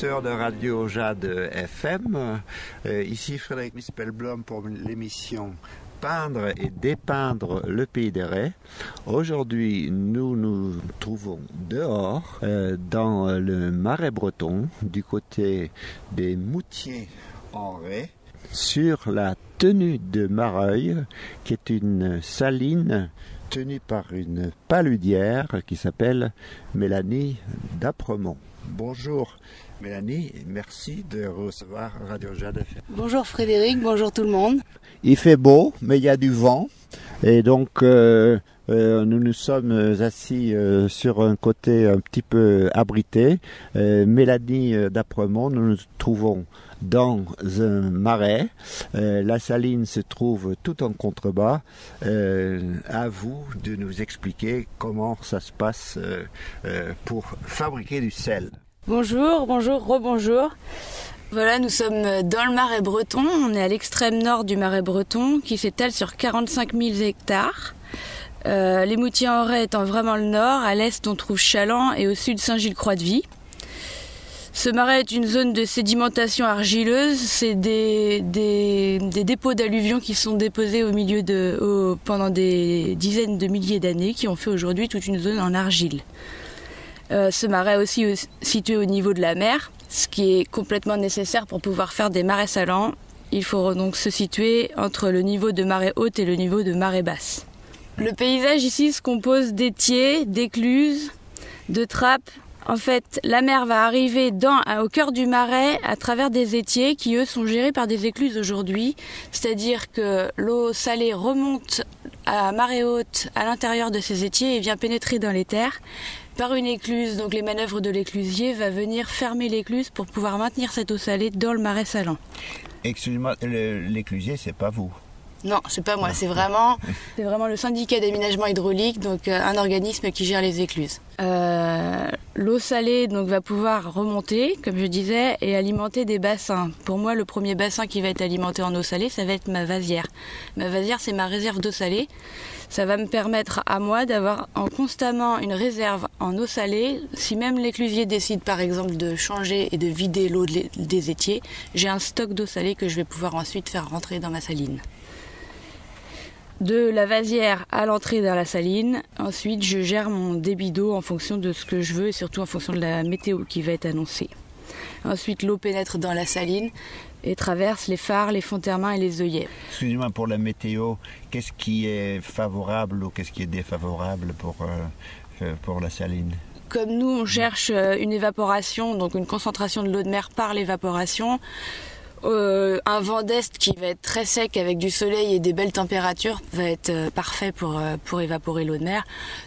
Auditeurs de Radio Jade FM, Euh, ici Frédéric Mispelblom pour l'émission Peindre et dépeindre le pays des raies. Aujourd'hui nous nous trouvons dehors euh, dans le marais breton du côté des Moutiers en Ré sur la tenue de Mareuil qui est une saline tenue par une paludière qui s'appelle Mélanie d'Apremont. Bonjour Mélanie, merci de recevoir Radio Jade. Bonjour Frédéric, bonjour tout le monde. Il fait beau, mais il y a du vent. Et donc, euh, euh, nous nous sommes assis euh, sur un côté un petit peu abrité. Euh, Mélanie euh, d'Apremont, nous nous trouvons dans un marais. Euh, la saline se trouve tout en contrebas. Euh, à vous de nous expliquer comment ça se passe euh, euh, pour fabriquer du sel. Bonjour, bonjour, rebonjour. Voilà, nous sommes dans le marais breton. On est à l'extrême nord du marais breton qui s'étale sur 45 000 hectares. Euh, les Moutiers en Ré étant vraiment le nord, à l'est on trouve Chaland et au sud Saint-Gilles-Croix-de-Vie. Ce marais est une zone de sédimentation argileuse. C'est des, dépôts d'alluvions qui sont déposés au milieu de, pendant des dizaines de milliers d'années qui ont fait aujourd'hui toute une zone en argile. Euh, ce marais aussi situé au niveau de la mer, ce qui est complètement nécessaire pour pouvoir faire des marais salants. Il faut donc se situer entre le niveau de marée haute et le niveau de marée basse. Le paysage ici se compose d'étiers, d'écluses, de trappes. En fait, la mer va arriver dans, au cœur du marais à travers des étiers qui, eux, sont gérés par des écluses aujourd'hui. C'est-à-dire que l'eau salée remonte à marée haute à l'intérieur de ces étiers et vient pénétrer dans les terres par une écluse. Donc les manœuvres de l'éclusier va venir fermer l'écluse pour pouvoir maintenir cette eau salée dans le marais salant. Excusez-moi, le- l'éclusier, c'est pas vous. Non, c'est pas moi, c'est vraiment, c'est vraiment le syndicat d'aménagement hydraulique, donc euh, un organisme qui gère les écluses. Euh, L'eau salée donc va pouvoir remonter, comme je disais, et alimenter des bassins. Pour moi, le premier bassin qui va être alimenté en eau salée, ça va être ma vasière. Ma vasière, c'est ma réserve d'eau salée. Ça va me permettre à moi d'avoir en constamment une réserve en eau salée. Si même l'éclusier décide par exemple de changer et de vider l'eau des étiers, j'ai un stock d'eau salée que je vais pouvoir ensuite faire rentrer dans ma saline de la vasière à l'entrée dans la saline. Ensuite, je gère mon débit d'eau en fonction de ce que je veux et surtout en fonction de la météo qui va être annoncée. Ensuite, l'eau pénètre dans la saline et traverse les phares, les fonds termins et les œillets. Excusez-moi pour la météo, qu'est-ce qui est favorable ou qu'est-ce qui est défavorable pour, euh, euh, pour la saline? Comme nous, on cherche euh, une évaporation, donc une concentration de l'eau de mer par l'évaporation, euh, un vent d'est qui va être très sec avec du soleil et des belles températures va être euh, parfait pour, euh, pour évaporer l'eau de mer.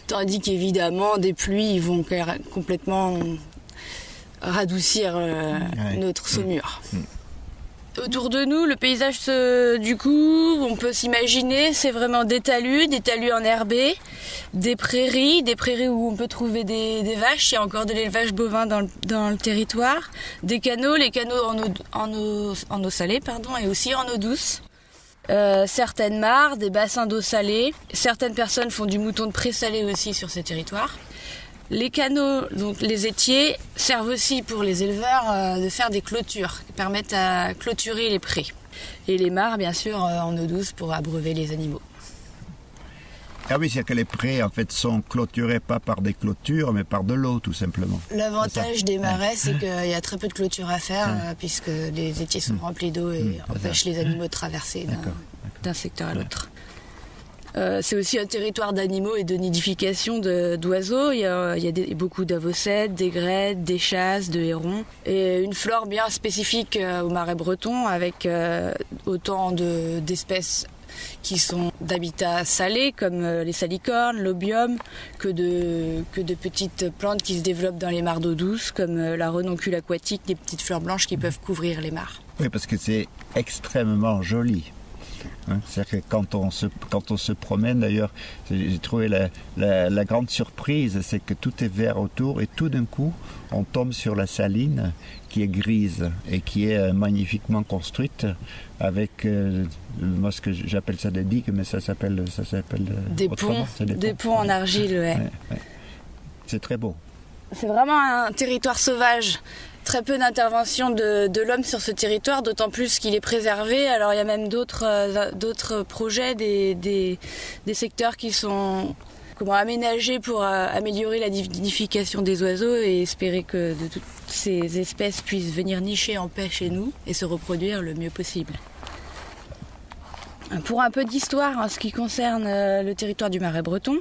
Tandis qu'évidemment, des pluies ils vont complètement radoucir euh, Ouais. notre saumure. Autour de nous, le paysage, se- du coup, on peut s'imaginer, c'est vraiment des talus, des talus enherbés, des prairies, des prairies où on peut trouver des, des vaches, il y a encore de l'élevage bovin dans le, dans le territoire, des canaux, les canaux en eau, en eau, en eau salée, pardon, et aussi en eau douce. Euh, certaines mares, des bassins d'eau salée. Certaines personnes font du mouton de présalé aussi sur ces territoires. Les canaux, donc les étiers, servent aussi pour les éleveurs euh, de faire des clôtures qui permettent à clôturer les prés. Et les mares, bien sûr, euh, en eau douce pour abreuver les animaux. Ah oui, c'est que les prés en fait sont clôturés pas par des clôtures, mais par de l'eau tout simplement. L'avantage des marais, c'est qu'il y a très peu de clôtures à faire, euh, puisque les étiers sont remplis d'eau et empêchent les animaux de traverser d'un secteur à l'autre. Euh, c'est aussi un territoire d'animaux et de nidification d'oiseaux. Il y a, y a des- beaucoup d'aigrettes, des chasses, de hérons. Et une flore bien spécifique euh, au marais breton avec euh, autant de- d'espèces qui sont d'habitats salés comme les salicornes, l'obium, que de, que de petites plantes qui se développent dans les mares d'eau douce comme la renoncule aquatique, des petites fleurs blanches qui peuvent couvrir les mares. Oui, parce que c'est extrêmement joli. Hein, C'est-à-dire que quand on se, quand on se promène, d'ailleurs, j'ai trouvé la, la- la grande surprise, c'est que tout est vert autour et tout d'un coup, on tombe sur la saline qui est grise et qui est euh, magnifiquement construite avec, euh, moi ce que j'appelle ça des digues, mais ça s'appelle ça s'appelle euh, Des ponts, des ponts en argile, ouais. Ouais, ouais. C'est très beau. C'est vraiment un territoire sauvage. Très peu d'intervention de, l'homme sur ce territoire, d'autant plus qu'il est préservé. Alors il y a même d'autres euh, projets, des, secteurs qui sont aménagés pour euh, améliorer la nidification des oiseaux et espérer que toutes ces espèces puissent venir nicher en paix chez nous et se reproduire le mieux possible. Pour un peu d'histoire en ce qui concerne euh, le territoire du Marais breton,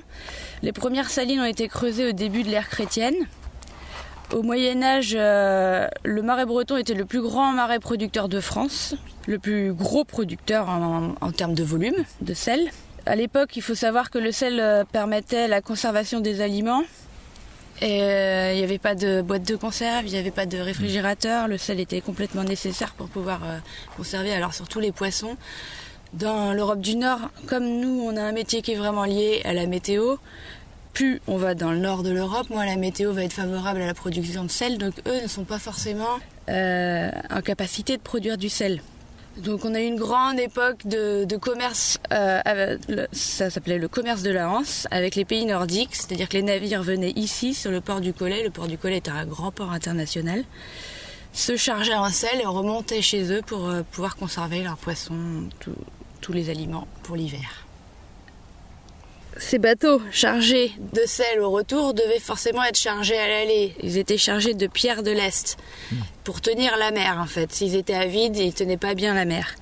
les premières salines ont été creusées au début de l'ère chrétienne. Au Moyen Âge, euh, le marais breton était le plus grand marais producteur de France, le plus gros producteur en, termes de volume de sel. À l'époque, il faut savoir que le sel euh, permettait la conservation des aliments. Et il n'y avait pas de boîte de conserve, il n'y avait pas de réfrigérateur. Le sel était complètement nécessaire pour pouvoir conserver, alors surtout les poissons. Dans l'Europe du Nord, comme nous, on a un métier qui est vraiment lié à la météo. Plus on va dans le nord de l'Europe, moins la météo va être favorable à la production de sel. Donc eux ne sont pas forcément euh, en capacité de produire du sel. Donc on a eu une grande époque de, commerce, euh, ça s'appelait le commerce de la Hanse, avec les pays nordiques, c'est-à-dire que les navires venaient ici sur le port du Collet. Le port du Collet est un grand port international se chargeaient en sel et remontaient chez eux pour euh, pouvoir conserver leurs poissons, tous les aliments pour l'hiver. Ces bateaux chargés de sel au retour devaient forcément être chargés à l'aller. Ils étaient chargés de pierres de l'Est pour tenir la mer en fait. S'ils étaient à vide, ils tenaient pas bien la mer.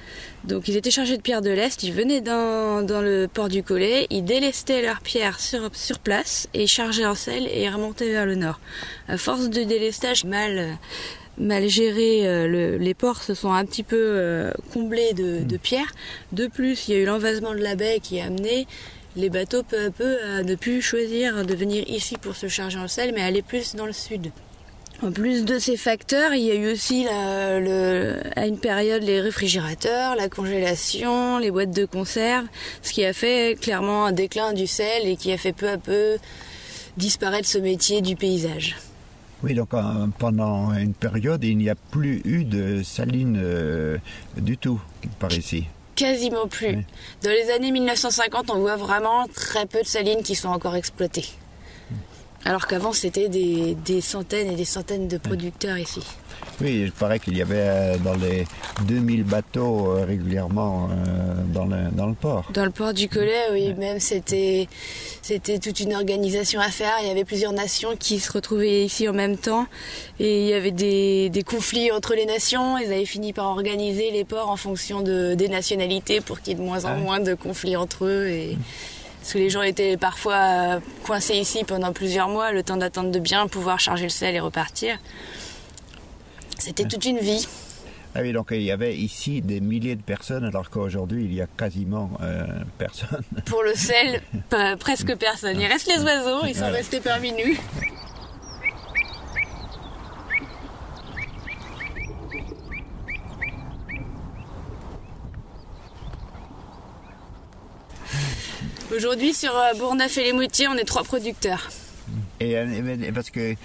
Donc ils étaient chargés de pierres de l'Est, ils venaient dans, le port du Collet, ils délestaient leurs pierres sur, sur place et chargeaient en sel et remontaient vers le nord. À force de délestage mal mal géré, euh, les ports se sont un petit peu euh, comblés de, de, pierres. De plus, il y a eu l'envasement de la baie qui a amené les bateaux peu à peu à ne plus choisir de venir ici pour se charger en sel, mais aller plus dans le sud. En plus de ces facteurs, il y a eu aussi à une période les réfrigérateurs, la congélation, les boîtes de conserve, ce qui a fait clairement un déclin du sel et qui a fait peu à peu disparaître ce métier du paysage. Oui, donc pendant une période, il n'y a plus eu de saline euh, du tout par ici. Quasiment plus. Dans les années 1950, on voit vraiment très peu de salines qui sont encore exploitées. Alors qu'avant, c'était des, centaines et des centaines de producteurs ici. Oui, il paraît qu'il y avait euh, dans les 2000 bateaux euh, régulièrement euh, dans le, dans le port. Dans le port du Collet, oui, même c'était, c'était toute une organisation à faire. Il y avait plusieurs nations qui se retrouvaient ici en même temps. Et il y avait des, des conflits entre les nations. Ils avaient fini par organiser les ports en fonction de, des nationalités pour qu'il y ait de moins en moins de conflits entre eux. Et, parce que les gens étaient parfois euh, coincés ici pendant plusieurs mois, le temps d'attendre de bien pouvoir charger le sel et repartir. C'était toute une vie. Ah oui, donc il y avait ici des milliers de personnes, alors qu'aujourd'hui il y a quasiment euh, personne. Pour le sel, presque personne. Il reste les oiseaux, ils sont restés parmi nous. Aujourd'hui, sur euh, Bourneuf et les Moutiers, on est trois producteurs. Et, euh, parce que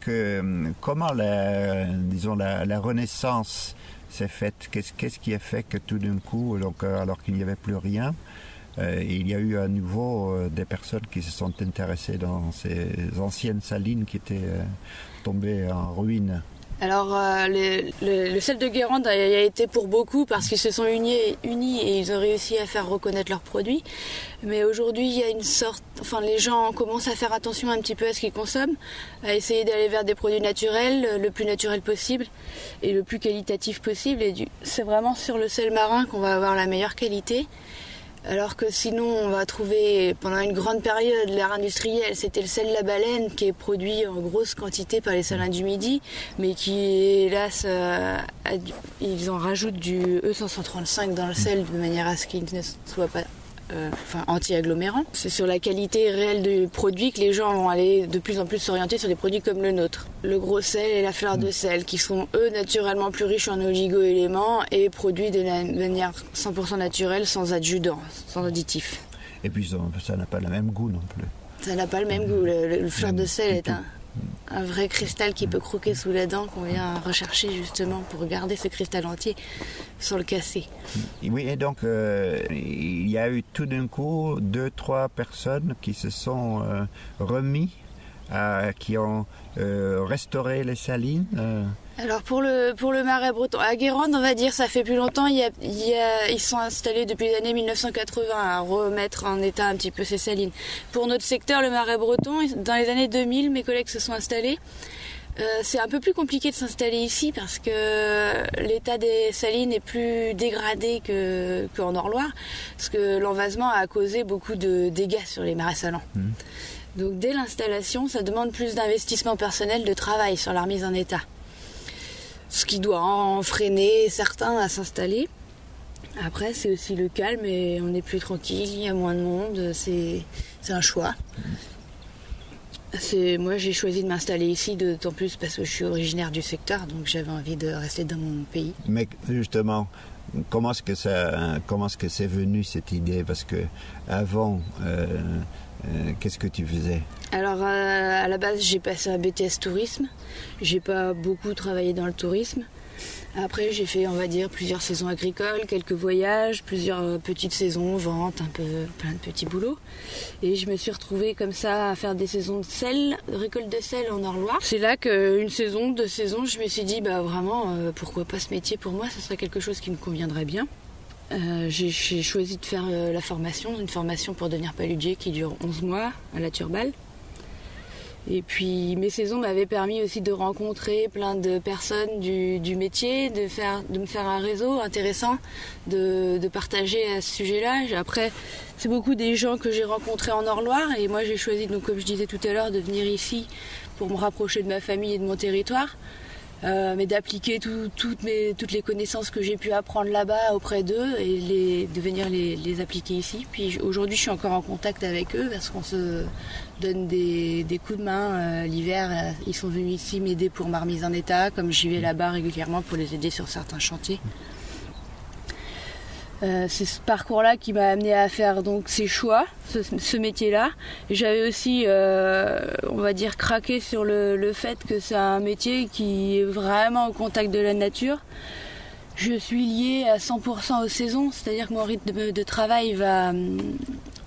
que comment la disons la, renaissance s'est faite? Qu'est-ce qui a fait que tout d'un coup, donc euh, alors qu'il n'y avait plus rien, il y a eu à nouveau des personnes qui se sont intéressées dans ces anciennes salines qui étaient tombées en ruine? Alors, euh, le, sel de Guérande a, été pour beaucoup parce qu'ils se sont unis, unis, et ils ont réussi à faire reconnaître leurs produits. Mais aujourd'hui, il y a une sorte. Enfin, les gens commencent à faire attention un petit peu à ce qu'ils consomment, à essayer d'aller vers des produits naturels, le plus naturel possible et le plus qualitatif possible. Et c'est vraiment sur le sel marin qu'on va avoir la meilleure qualité. Alors que sinon, on va trouver pendant une grande période l'ère industrielle, c'était le sel de la baleine qui est produit en grosse quantité par les salins du Midi, mais qui, hélas, euh, ils en rajoutent du E535 dans le sel de manière à ce qu'il ne soit pas euh, enfin, anti-agglomérant. C'est sur la qualité réelle du produit que les gens vont aller de plus en plus s'orienter sur des produits comme le nôtre. Le gros sel et la fleur de sel, qui sont eux naturellement plus riches en oligo-éléments et produits de manière 100% naturelle, sans adjudants, sans additifs. Et puis ça n'a pas le même goût non plus. Ça n'a pas le même goût. Le, fleur de sel est un, un vrai cristal qui peut croquer sous la dent qu'on vient rechercher justement pour garder ce cristal entier sans le casser. Oui, et donc euh, il y a eu tout d'un coup deux, trois personnes qui se sont euh, remis qui ont restauré les salines alors pour le, pour le marais breton, à Guérande, on va dire, ça fait plus longtemps. Il ils sont installés depuis les années 1980 à remettre en état un petit peu ces salines. Pour notre secteur, le marais breton, dans les années 2000, mes collègues se sont installés. Euh, c'est un peu plus compliqué de s'installer ici parce que l'état des salines est plus dégradé qu'en Nord-Loire, parce que l'envasement a causé beaucoup de dégâts sur les marais salants. Mmh. Donc dès l'installation, ça demande plus d'investissement personnel, de travail sur la remise en état ce qui doit en freiner certains à s'installer. Après, c'est aussi le calme et on est plus tranquille, il y a moins de monde, c'est un choix. Moi, j'ai choisi de m'installer ici, d'autant plus parce que je suis originaire du secteur, donc j'avais envie de rester dans mon pays. Mais justement, comment est-ce que c'est venu cette idée? Parce que avant, euh, euh, qu'est-ce que tu faisais Alors euh, à la base j'ai passé un BTS tourisme. J'ai pas beaucoup travaillé dans le tourisme. Après j'ai fait on va dire plusieurs saisons agricoles, quelques voyages, plusieurs euh, petites saisons, ventes, un peu plein de petits boulots. Et je me suis retrouvée comme ça à faire des saisons de sel, récolte de sel en Or-Loire. C'est là qu'une saison, deux saisons, je me suis dit bah vraiment pourquoi pas ce métier pour moi, ce serait quelque chose qui me conviendrait bien. Euh, j'ai choisi de faire euh, la formation, une formation pour devenir paludier qui dure 11 mois à la Turballe. Et puis mes saisons m'avaient permis aussi de rencontrer plein de personnes du, métier, de, faire, de me faire un réseau intéressant, de, partager à ce sujet-là. Après, c'est beaucoup des gens que j'ai rencontrés en Or-Loire et moi j'ai choisi, donc, comme je disais tout à l'heure, de venir ici pour me rapprocher de ma famille et de mon territoire. Euh, mais d'appliquer toutes, les connaissances que j'ai pu apprendre là-bas auprès d'eux et de venir les, appliquer ici. Puis aujourd'hui, je suis encore en contact avec eux parce qu'on se donne des, coups de main. Euh, l'hiver, euh, ils sont venus ici m'aider pour ma remise en état, comme j'y vais là-bas régulièrement pour les aider sur certains chantiers. Euh, c'est ce parcours-là qui m'a amené à faire donc ces choix, ce, métier-là. J'avais aussi, euh, on va dire, craqué sur le, fait que c'est un métier qui est vraiment au contact de la nature. Je suis liée à 100% aux saisons, c'est-à-dire que mon rythme de, travail va,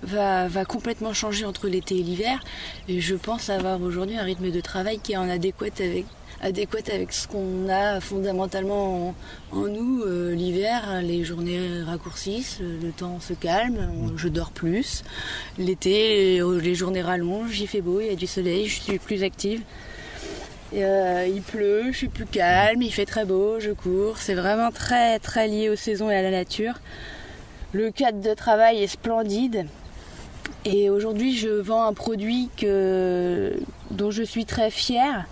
va, va, complètement changer entre l'été et l'hiver. Et je pense avoir aujourd'hui un rythme de travail qui est en adéquate avec adéquate avec ce qu'on a fondamentalement en, nous. Euh, l'hiver, les journées raccourcissent, le temps se calme, je dors plus. L'été, les journées rallongent, il fait beau, il y a du soleil, je suis plus active. Euh, il pleut, je suis plus calme, il fait très beau, je cours. C'est vraiment très très lié aux saisons et à la nature. Le cadre de travail est splendide. Et aujourd'hui, je vends un produit que, dont je suis très fière.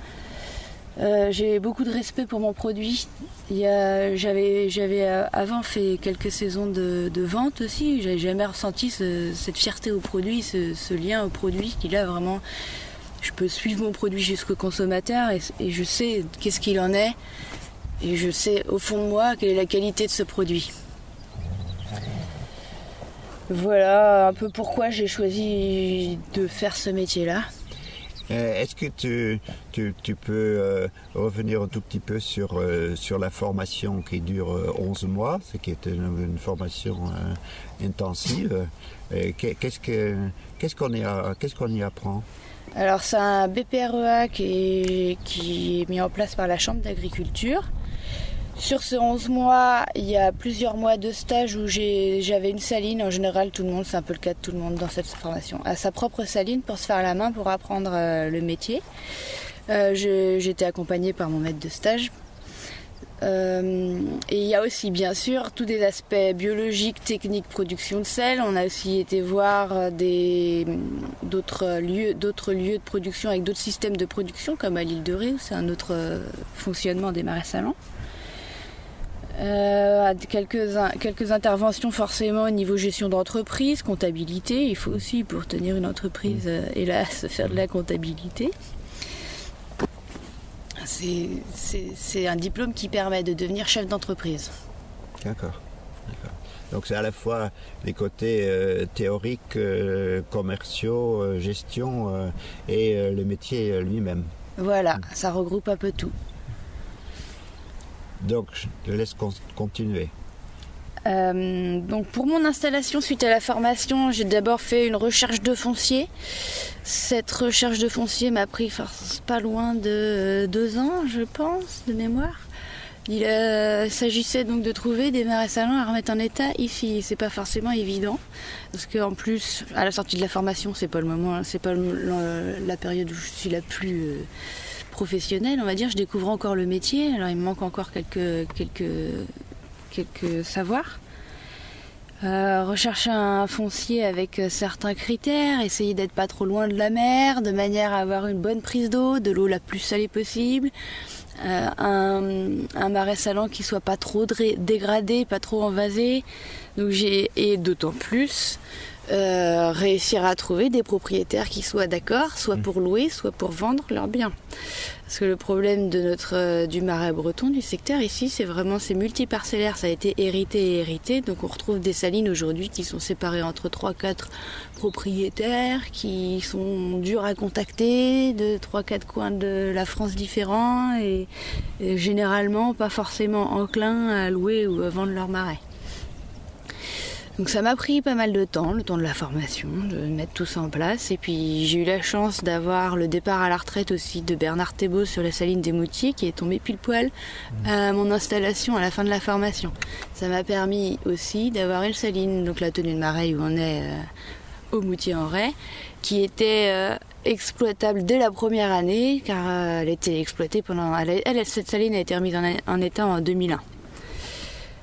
Euh, j'ai beaucoup de respect pour mon produit. J'avais euh, avant fait quelques saisons de, vente aussi. J'avais jamais ressenti cette fierté au produit, ce, lien au produit qu'il a vraiment. Je peux suivre mon produit jusqu'au consommateur et, je sais qu'est-ce qu'il en est. Et je sais au fond de moi quelle est la qualité de ce produit. Voilà un peu pourquoi j'ai choisi de faire ce métier-là. Euh, est-ce que tu, peux euh, revenir un tout petit peu sur, euh, la formation qui dure 11 mois, ce qui est une, formation intensive Qu'est-ce qu'on y, apprend? Alors c'est un BPREA qui est mis en place par la Chambre d'agriculture sur ces 11 mois, il y a plusieurs mois de stage où j'avais une saline. En général, tout le monde, c'est un peu le cas de tout le monde dans cette formation, a sa propre saline pour se faire la main pour apprendre euh, le métier. Euh, J'étais accompagnée par mon maître de stage. Euh, et il y a aussi bien sûr tous des aspects biologiques, techniques, production de sel. On a aussi été voir d'autres lieux, d'autres lieux de production avec d'autres systèmes de production, comme à l'île de Ré, où c'est un autre fonctionnement des marais salants. Euh, quelques, quelques interventions forcément au niveau gestion d'entreprise, comptabilité. Il faut aussi, pour tenir une entreprise, euh, hélas, faire de la comptabilité. C'est un diplôme qui permet de devenir chef d'entreprise. D'accord. Donc c'est à la fois les côtés euh, théoriques, commerciaux, gestion et le métier lui-même. Voilà, ça regroupe un peu tout. Donc, je te laisse continuer. Euh, donc pour mon installation suite à la formation, j'ai d'abord fait une recherche de foncier. Cette recherche de foncier m'a pris pas loin de deux ans, je pense, de mémoire. Il euh, s'agissait donc de trouver des marais salants à remettre en état ici. C'est pas forcément évident parce qu'en plus, à la sortie de la formation, c'est pas le moment, c'est pas la période où je suis la plus euh, professionnelle, on va dire. Je découvre encore le métier, alors il me manque encore quelques quelques quelques savoirs. Euh, rechercher un foncier avec certains critères, essayer d'être pas trop loin de la mer, de manière à avoir une bonne prise d'eau, de l'eau la plus salée possible, euh, un, marais salant qui soit pas trop dégradé, pas trop envasé. Donc j'ai et d'autant plus euh, réussir à trouver des propriétaires qui soient d'accord, soit pour louer, soit pour vendre leurs biens. Parce que le problème de notre euh, du marais breton, du secteur ici, c'est vraiment c'est multiparcellaire, ça a été hérité et hérité. Donc on retrouve des salines aujourd'hui qui sont séparées entre 3-4 propriétaires, qui sont durs à contacter, de 3-4 coins de la France différents et, et généralement pas forcément enclins à louer ou à vendre leur marais. Donc ça m'a pris pas mal de temps, le temps de la formation, de mettre tout ça en place. Et puis j'ai eu la chance d'avoir le départ à la retraite aussi de Bernard Thébault sur la saline des Moutiers qui est tombé pile poil à mon installation à la fin de la formation. Ça m'a permis aussi d'avoir une saline, donc la tenue de marais où on est euh, au Moutier en Ray, qui était euh, exploitable dès la première année car euh, elle était exploitée pendant. Elle, cette saline a été remise en état en 2001.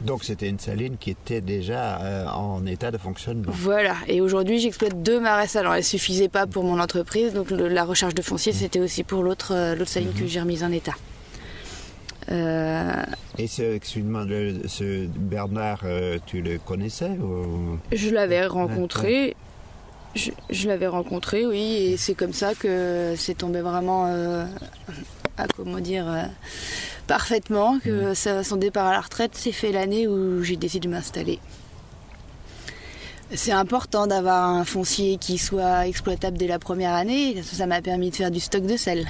Donc c'était une saline qui était déjà euh, en état de fonctionnement. Voilà, et aujourd'hui j'exploite deux marais salants. Elle suffisait pas pour mon entreprise, donc la recherche de foncier c'était aussi pour l'autre euh, saline que mhm. j'ai remise en état. Euh, et ce, ce Bernard, tu le connaissais Je l'avais rencontré. Je, l'avais rencontré, oui, et c'est comme ça que c'est tombé vraiment à comment dire parfaitement que mm. son départ à la retraite s'est fait l'année où j'ai décidé de m'installer. C'est important d'avoir un foncier qui soit exploitable dès la première année. Ça m'a permis de faire du stock de sel.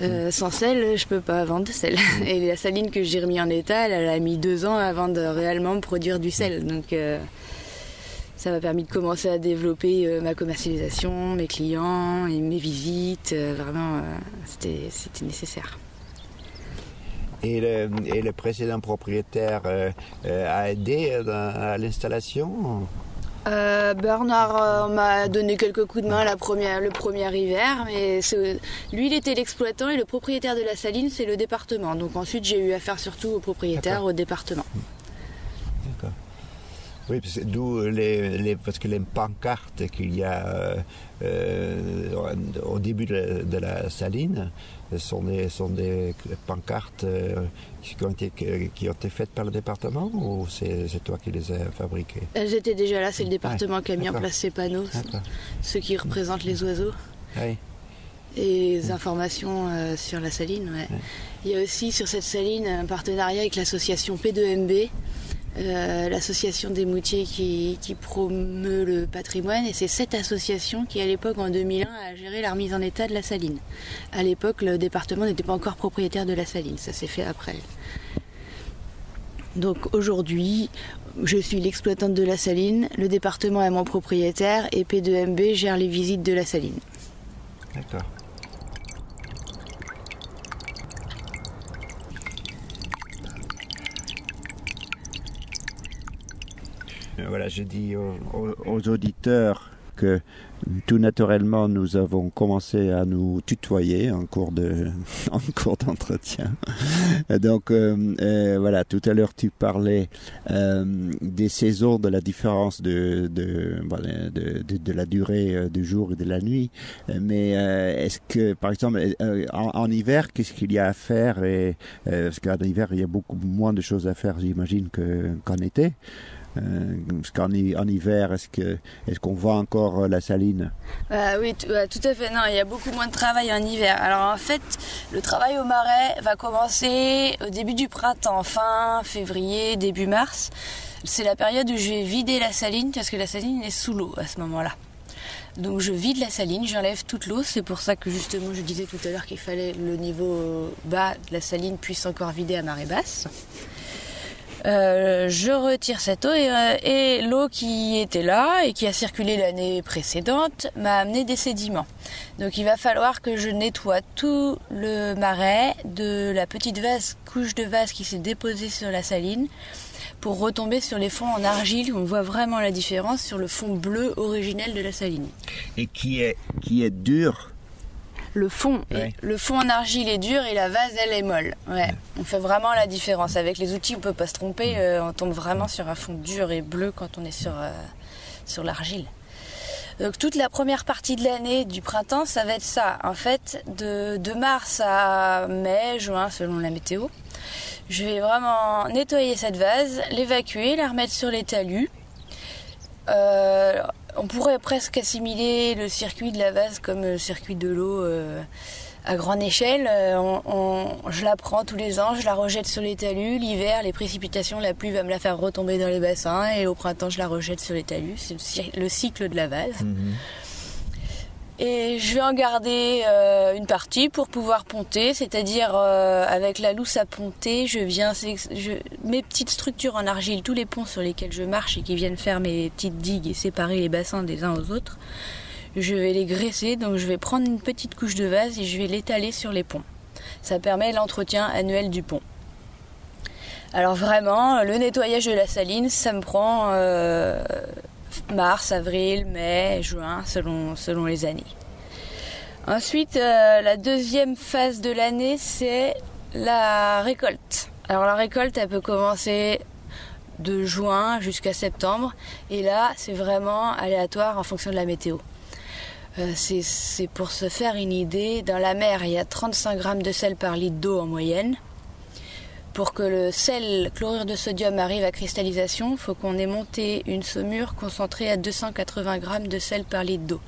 Euh, mm. sans sel, je peux pas vendre de sel. Mm. Et la saline que j'ai remis en état, elle, a mis deux ans avant de réellement produire du sel. Donc euh, ça m'a permis de commencer à développer euh, ma commercialisation, mes clients et mes visites. vraiment, c'était nécessaire. Et le, précédent propriétaire euh, euh, a aidé à l'installation? Euh, Bernard m'a donné quelques coups de main la première, le premier hiver, mais lui il était l'exploitant et le propriétaire de la saline c'est le département. Donc ensuite j'ai eu affaire surtout au propriétaire, au département. Oui, d'où les, parce que les pancartes qu'il y a au début de la saline, sont des, sont des pancartes euh, qui, ont été, qui ont été faites par le département ou c'est toi qui les as fabriquées? Elles étaient déjà là, c'est le département qui a mis en place ces panneaux, ceux qui représentent les oiseaux. Et les informations euh, sur la saline. Il y a aussi sur cette saline un partenariat avec l'association P2MB euh, l'association des moutiers qui, promeut le patrimoine et c'est cette association qui à l'époque en 2001 a géré la remise en état de la saline. À l'époque le département n'était pas encore propriétaire de la saline, ça s'est fait après. Donc aujourd'hui je suis l'exploitante de la saline, le département est mon propriétaire et P2MB gère les visites de la saline. D'accord. Voilà, je dis aux, auditeurs que tout naturellement, nous avons commencé à nous tutoyer en cours de, en cours d'entretien. Donc euh, euh, voilà, tout à l'heure tu parlais euh, des saisons, de la différence de de, de, la durée du jour et de la nuit. Mais est-ce que, par exemple, en, hiver, qu'est-ce qu'il y a à faire? Et, Parce qu'en hiver, il y a beaucoup moins de choses à faire, j'imagine, qu'en été. Euh, parce qu'en en hiver, est-ce qu'on voit encore euh, la saline? Euh, Oui, tout à fait. Non, il y a beaucoup moins de travail en hiver. Alors en fait, le travail au marais va commencer au début du printemps, fin février, début mars. C'est la période où je vais vider la saline parce que la saline est sous l'eau à ce moment-là. Donc je vide la saline, j'enlève toute l'eau. C'est pour ça que justement je disais tout à l'heure qu'il fallait le niveau bas de la saline puisse encore vider à marée basse. Euh, je retire cette eau euh, et, l'eau qui était là et qui a circulé l'année précédente m'a amené des sédiments. Donc il va falloir que je nettoie tout le marais de la petite vase, couche de vase qui s'est déposée sur la saline pour retomber sur les fonds en argile on voit vraiment la différence sur le fond bleu originel de la saline. Et qui est, qui est dur le fond, le fond en argile est dur et la vase elle est molle. Ouais. On fait vraiment la différence. Avec les outils, on peut pas se tromper. Euh, on tombe vraiment sur un fond dur et bleu quand on est sur euh, sur l'argile. Donc toute la première partie de l'année du printemps, ça va être ça. En fait, de, de mars à mai, juin, selon la météo, je vais vraiment nettoyer cette vase, l'évacuer, la remettre sur les talus. Euh, on pourrait presque assimiler le circuit de la vase comme le circuit de l'eau euh, à grande échelle. Euh, je la prends tous les ans, je la rejette sur les talus. L'hiver, les précipitations, la pluie va me la faire retomber dans les bassins. Et au printemps, je la rejette sur les talus. C'est le cycle de la vase. Mhm. Et je vais en garder euh, une partie pour pouvoir ponter, c'est-à-dire euh, avec la lousse à ponter, je viens mes petites structures en argile, tous les ponts sur lesquels je marche et qui viennent faire mes petites digues et séparer les bassins des uns aux autres, je vais les graisser, donc je vais prendre une petite couche de vase et je vais l'étaler sur les ponts. Ça permet l'entretien annuel du pont. Alors vraiment, le nettoyage de la saline, ça me prend euh, mars, avril, mai, juin, selon, les années. Ensuite, euh, la deuxième phase de l'année, c'est la récolte. Alors la récolte, elle peut commencer de juin jusqu'à septembre. Et là, c'est vraiment aléatoire en fonction de la météo. Euh, c'est pour se faire une idée. Dans la mer, il y a 35 grammes de sel par litre d'eau en moyenne. Pour que le sel chlorure de sodium arrive à cristallisation, il faut qu'on ait monté une saumure concentrée à 280 grammes de sel par litre d'eau.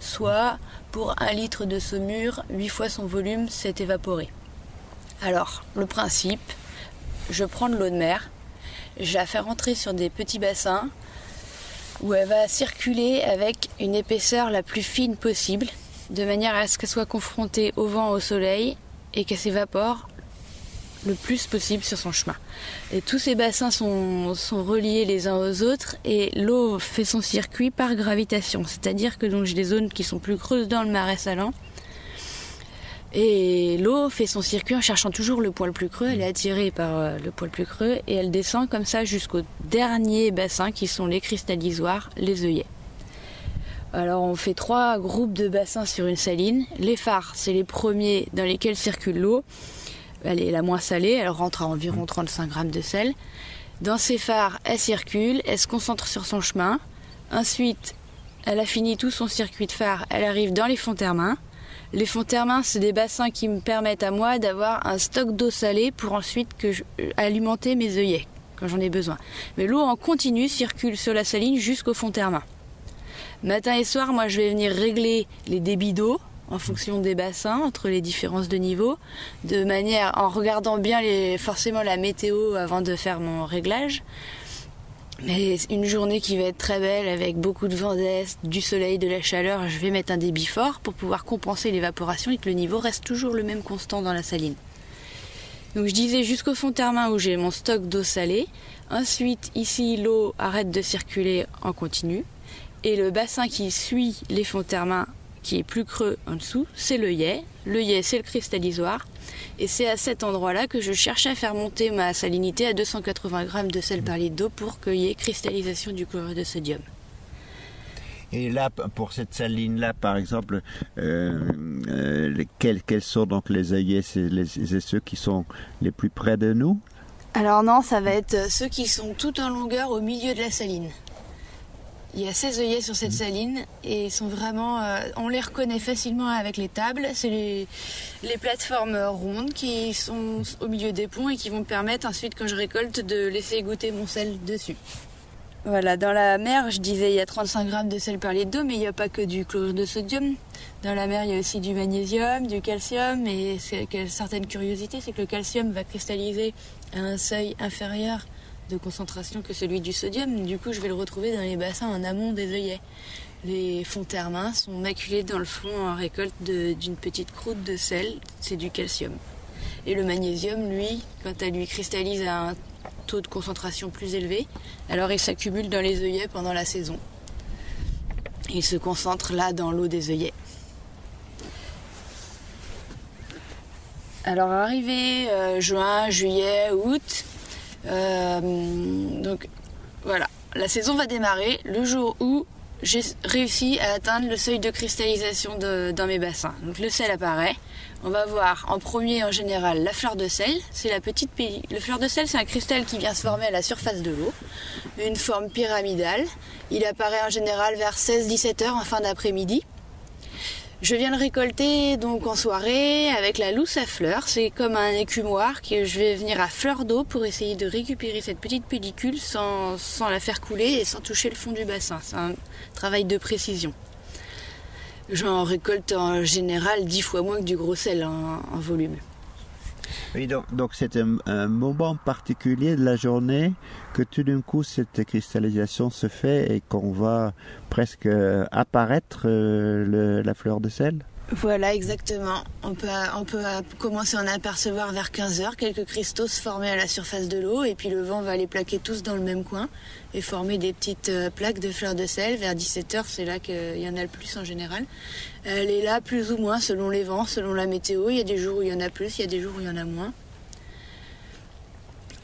Soit pour un litre de saumure, 8 fois son volume s'est évaporé. Alors, le principe, je prends de l'eau de mer, je la fais rentrer sur des petits bassins où elle va circuler avec une épaisseur la plus fine possible, de manière à ce qu'elle soit confrontée au vent, au soleil et qu'elle s'évapore le plus possible sur son chemin. Tous ces bassins sont, sont reliés les uns aux autres et l'eau fait son circuit par gravitation. C'est-à-dire que donc j'ai des zones qui sont plus creuses dans le marais salant. Et l'eau fait son circuit en cherchant toujours le point le plus creux. Elle est attirée par euh, le point le plus creux et elle descend comme ça jusqu'au dernier bassin qui sont les cristallisoires, les œillets. Alors on fait trois groupes de bassins sur une saline. Les phares, c'est les premiers dans lesquels circule l'eau elle est la moins salée, elle rentre à environ 35 grammes de sel. Dans ses phares, elle circule, elle se concentre sur son chemin. Ensuite, elle a fini tout son circuit de phare, elle arrive dans les fonds termains. Les fonds termains, c'est des bassins qui me permettent à moi d'avoir un stock d'eau salée pour ensuite que euh, alimenter mes œillets quand j'en ai besoin. Mais l'eau en continu circule sur la saline jusqu'au fond termain. Matin et soir, moi je vais venir régler les débits d'eau en fonction des bassins, entre les différences de niveau, de manière en regardant bien les, forcément la météo avant de faire mon réglage. Mais une journée qui va être très belle avec beaucoup de vent d'est, du soleil, de la chaleur, je vais mettre un débit fort pour pouvoir compenser l'évaporation et que le niveau reste toujours le même constant dans la saline. Donc je disais jusqu'au fond termain où j'ai mon stock d'eau salée. Ensuite, ici, l'eau arrête de circuler en continu. Et le bassin qui suit les fonds termains qui est plus creux en dessous, c'est le yé. Le yé, c'est le cristallisoire. Et c'est à cet endroit-là que je cherche à faire monter ma salinité à 280 grammes de sel par litre d'eau pour qu'il y ait cristallisation du chlorure de sodium. Et là, pour cette saline-là, par exemple, euh, euh, quels, sont donc les œillets? C'est ceux qui sont les plus près de nous? Alors non, ça va être ceux qui sont tout en longueur au milieu de la saline. Il y a 16 œillets sur cette saline et ils sont vraiment, euh, on les reconnaît facilement avec les tables. C'est les, plateformes rondes qui sont au milieu des ponts et qui vont me permettre ensuite, quand je récolte, de laisser goûter mon sel dessus. Voilà, dans la mer, je disais, il y a 35 grammes de sel par litre d'eau, mais il n'y a pas que du chlorure de sodium. Dans la mer, il y a aussi du magnésium, du calcium, et c'est certaines curiosités, c'est que le calcium va cristalliser à un seuil inférieur de concentration que celui du sodium. Du coup, je vais le retrouver dans les bassins en amont des œillets. Les fonds termains sont maculés dans le fond en récolte d'une petite croûte de sel, c'est du calcium. Et le magnésium, lui, quand elle lui cristallise à taux de concentration plus élevé. Alors ils s'accumulent dans les œillets pendant la saison. Ils se concentrent là dans l'eau des œillets. Alors arrivé euh, juin, juillet, août, donc voilà, la saison va démarrer le jour où j'ai réussi à atteindre le seuil de cristallisation dans mes bassins. Donc le sel apparaît. On va voir en premier en général la fleur de sel. C'est la petite Le fleur de sel, c'est un cristal qui vient se former à la surface de l'eau, une forme pyramidale. Il apparaît en général vers 16-17 heures en fin d'après-midi. Je viens le récolter donc en soirée avec la lousse à fleurs. C'est comme un écumoire que je vais venir à fleur d'eau pour essayer de récupérer cette petite pellicule sans, la faire couler et sans toucher le fond du bassin. C'est un travail de précision. J'en récolte en général dix fois moins que du gros sel en, volume. Oui, donc c'est un, moment particulier de la journée que tout d'un coup cette cristallisation se fait et qu'on va presque apparaître euh, la fleur de sel voilà, exactement. On peut, commencer à en apercevoir vers 15h, quelques cristaux se former à la surface de l'eau, et puis le vent va les plaquer tous dans le même coin et former des petites euh, plaques de fleurs de sel. Vers 17h, c'est là qu'il y en a le plus en général. Elle est là plus ou moins selon les vents, selon la météo. Il y a des jours où il y en a plus, il y a des jours où il y en a moins.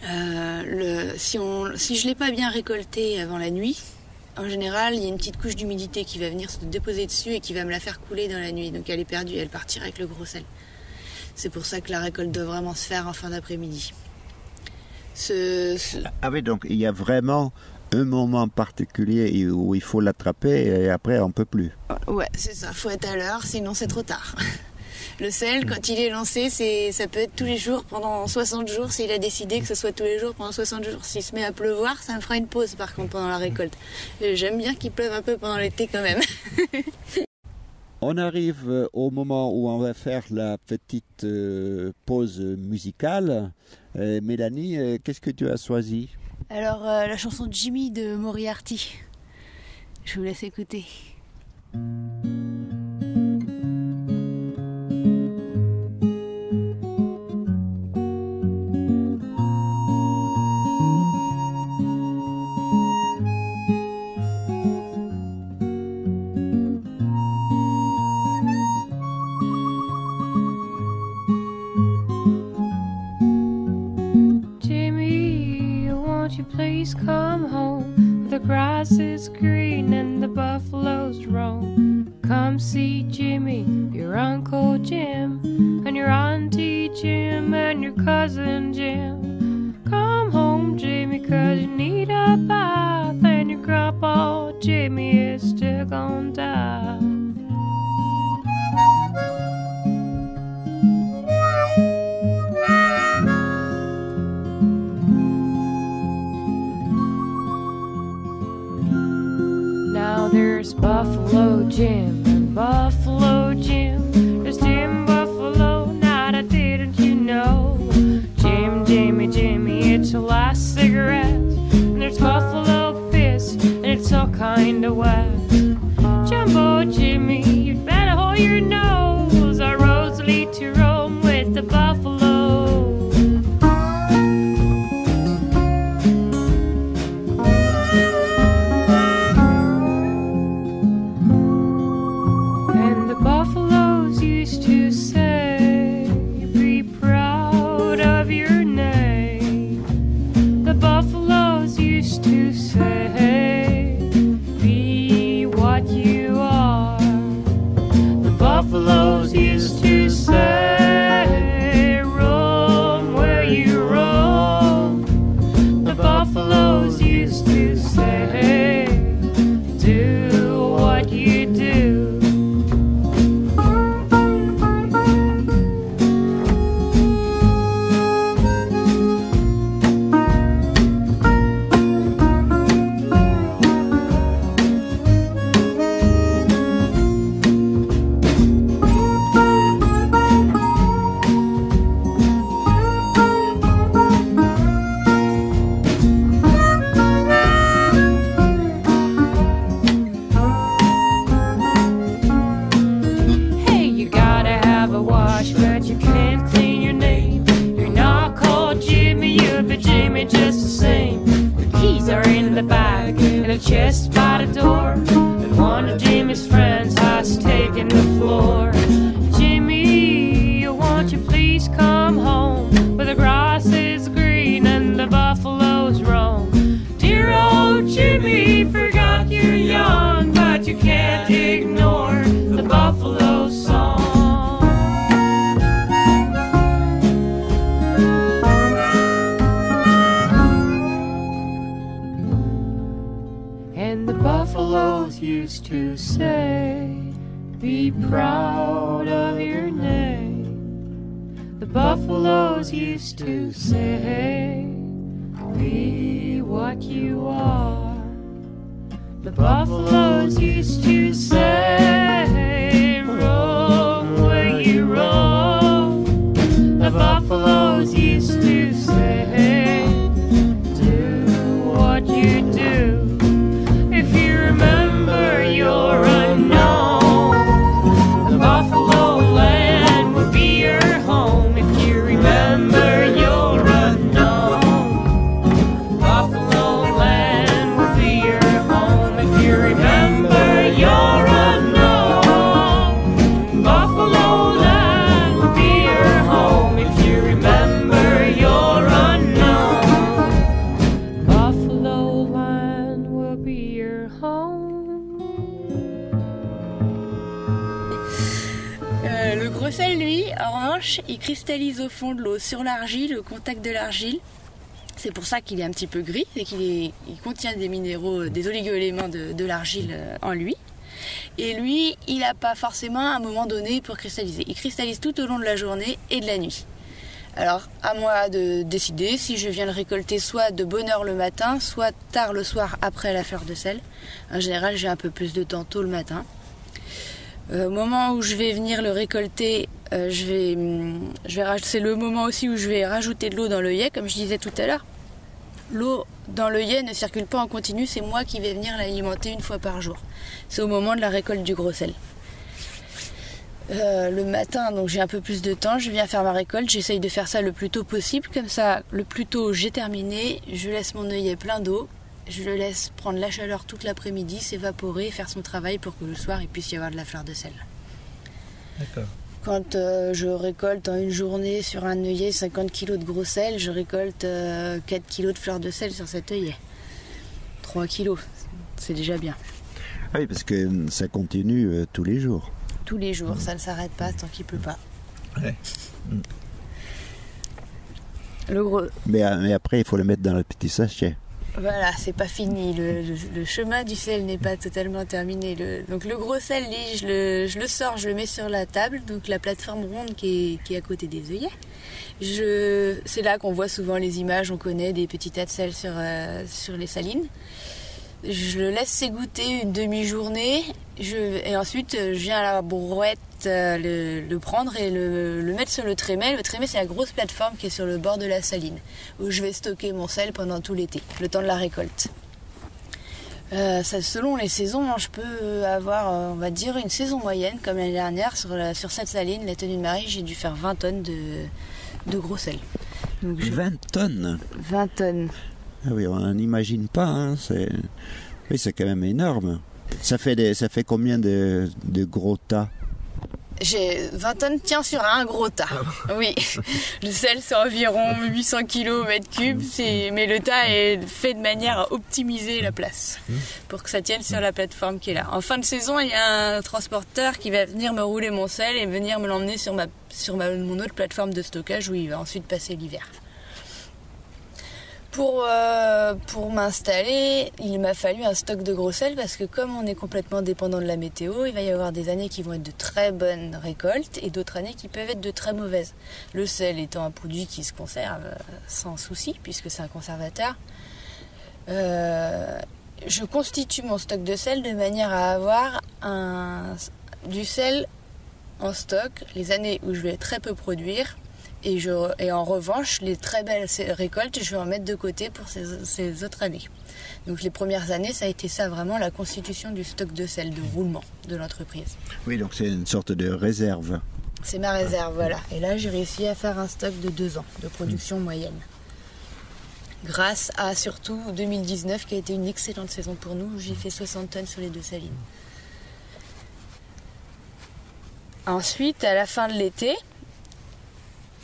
Euh, si je ne l'ai pas bien récolté avant la nuit, en général, il y a une petite couche d'humidité qui va venir se déposer dessus et qui va me la faire couler dans la nuit. Donc elle est perdue, elle partira avec le gros sel. C'est pour ça que la récolte doit vraiment se faire en fin d'après-midi. Ah oui, donc il y a vraiment un moment particulier où il faut l'attraper et après on peut plus. Ouais, c'est ça, faut être à l'heure, sinon c'est trop tard. Le sel, quand il est lancé, c'est, ça peut être tous les jours pendant 60 jours. S'il a décidé que ce soit tous les jours pendant 60 jours, s'il se met à pleuvoir, ça me fera une pause par contre pendant la récolte. J'aime bien qu'il pleuve un peu pendant l'été quand même. On arrive euh, au moment où on va faire la petite euh, pause musicale. Euh, Mélanie, qu'est-ce que tu as choisi? Alors, la chanson de Jimmy de Moriarty. Je vous laisse écouter. Contact de l'argile. C'est pour ça qu'il est un petit peu gris et qu'il contient des minéraux, euh, des oligo-éléments de, de l'argile euh, en lui. Et lui, il n'a pas forcément un moment donné pour cristalliser. Il cristallise tout au long de la journée et de la nuit. Alors, à moi de décider si je viens le récolter soit de bonne heure le matin, soit tard le soir après la fleur de sel. En général, j'ai un peu plus de temps tôt le matin. Euh, au moment où je vais venir le récolter, euh, hum, c'est le moment aussi où je vais rajouter de l'eau dans l'œillet, comme je disais tout à l'heure. L'eau dans l'œillet ne circule pas en continu, c'est moi qui vais venir l'alimenter une fois par jour. C'est au moment de la récolte du gros sel. Euh, le matin, donc j'ai un peu plus de temps, je viens faire ma récolte, j'essaye de faire ça le plus tôt possible, comme ça, le plus tôt j'ai terminé, je laisse mon œillet plein d'eau, je le laisse prendre la chaleur toute l'après-midi, s'évaporer, faire son travail pour que le soir il puisse y avoir de la fleur de sel. D'accord. Quand euh, je récolte en une journée sur un œillet 50 kg de gros sel, je récolte euh, 4 kg de fleurs de sel sur cet œillet. 3 kg, c'est déjà bien. Ah oui, parce que euh, ça continue euh, tous les jours. Tous les jours, ça ne s'arrête pas tant qu'il pleut pas. Ouais. Le gros, Mais, euh, mais après, il faut le mettre dans le petit sachet. Voilà, c'est pas fini. Le, chemin du sel n'est pas totalement terminé. Donc le gros sel, je le, sors, je le mets sur la table, donc la plateforme ronde qui est, à côté des œillets. C'est là qu'on voit souvent les images, on connaît des petits tas de sel sur, euh, les salines. Je le laisse s'égoutter une demi-journée et ensuite je viens à la brouette euh, le, le prendre et le, le mettre sur le trémet. Le trémet, c'est la grosse plateforme qui est sur le bord de la saline où je vais stocker mon sel pendant tout l'été, le temps de la récolte. Euh, ça, selon les saisons, hein, je peux avoir, euh, on va dire, une saison moyenne, comme l'année dernière, sur, la- sur cette saline, la tenue de Marie, j'ai dû faire 20 tonnes de, de gros sel. Donc, je- 20 tonnes 20 tonnes. Ah oui, on n'imagine pas. Hein, c'est... Oui, c'est quand même énorme. Ça fait, des... ça fait combien de, de gros tas? J'ai 20 tonnes tient sur un gros tas. Oui, le sel c'est environ 800 kg mètre cube, mais le tas est fait de manière à optimiser la place pour que ça tienne sur la plateforme qui est là. En fin de saison, il y a un transporteur qui va venir me rouler mon sel et venir me l'emmener sur, ma, sur ma- mon autre plateforme de stockage où il va ensuite passer l'hiver. Pour, euh, pour m'installer, il m'a fallu un stock de gros sel parce que comme on est complètement dépendant de la météo, il va y avoir des années qui vont être de très bonnes récoltes et d'autres années qui peuvent être de très mauvaises. Le sel étant un produit qui se conserve euh, sans souci puisque c'est un conservateur. Euh, je constitue mon stock de sel de manière à avoir du sel en stock les années où je vais très peu produire et, je, et en revanche, les très belles récoltes, je vais en mettre de côté pour ces, ces autres années. Donc les premières années, ça a été ça vraiment la constitution du stock de sel, de roulement de l'entreprise. Oui, donc c'est une sorte de réserve. C'est ma réserve, voilà. Et là, j'ai réussi à faire un stock de deux ans de production moyenne. grâce à surtout 2019 qui a été une excellente saison pour nous. J'ai fait 60 tonnes sur les deux salines. Ensuite, à la fin de l'été,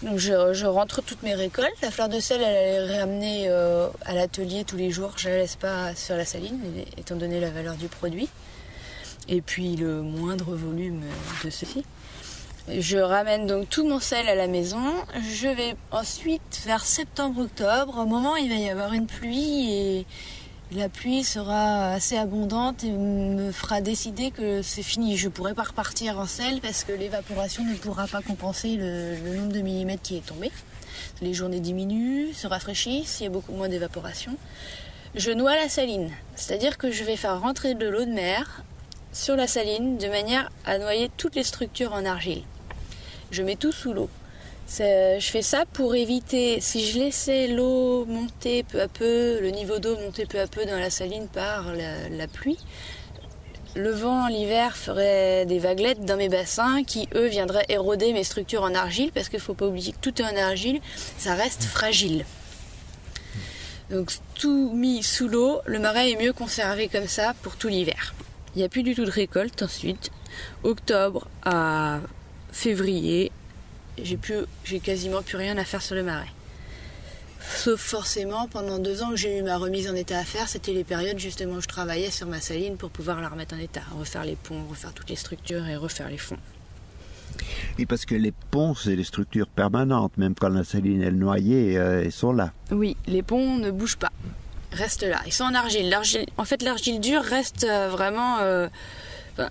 donc je, rentre toutes mes récoltes. La fleur de sel, elle est ramenée euh, à l'atelier tous les jours. Je ne la laisse pas sur la saline, étant donné la valeur du produit. Et puis le moindre volume de ceci. Je ramène donc tout mon sel à la maison. Je vais ensuite, vers septembre-octobre, au moment où il va y avoir une pluie et la pluie sera assez abondante et me fera décider que c'est fini. Je ne pourrai pas repartir en sel parce que l'évaporation ne pourra pas compenser le, le, nombre de millimètres qui est tombé. Les journées diminuent, se rafraîchissent, il y a beaucoup moins d'évaporation. Je noie la saline, c'est-à-dire que je vais faire rentrer de l'eau de mer sur la saline de manière à noyer toutes les structures en argile je mets tout sous l'eau. Je fais ça pour éviter, si je laissais l'eau monter peu à peu, le niveau d'eau monter peu à peu dans la saline par la, la pluie, le vent l'hiver ferait des vaguelettes dans mes bassins qui, eux, viendraient éroder mes structures en argile parce qu'il ne faut pas oublier que tout est en argile, ça reste fragile. Donc tout mis sous l'eau, le marais est mieux conservé comme ça pour tout l'hiver. Il n'y a plus du tout de récolte ensuite. Octobre à février, j'ai plus, j'ai quasiment plus rien à faire sur le marais. Sauf forcément, pendant deux ans que j'ai eu ma remise en état à faire, c'était les périodes justement où je travaillais sur ma saline pour pouvoir la remettre en état, refaire les ponts, refaire toutes les structures et refaire les fonds. Oui, parce que les ponts, c'est des structures permanentes, même quand la saline est noyée, euh, ils sont là. Oui, les ponts ne bougent pas, restent là. Ils sont en argile. en fait, l'argile dure reste euh, vraiment. Euh, enfin,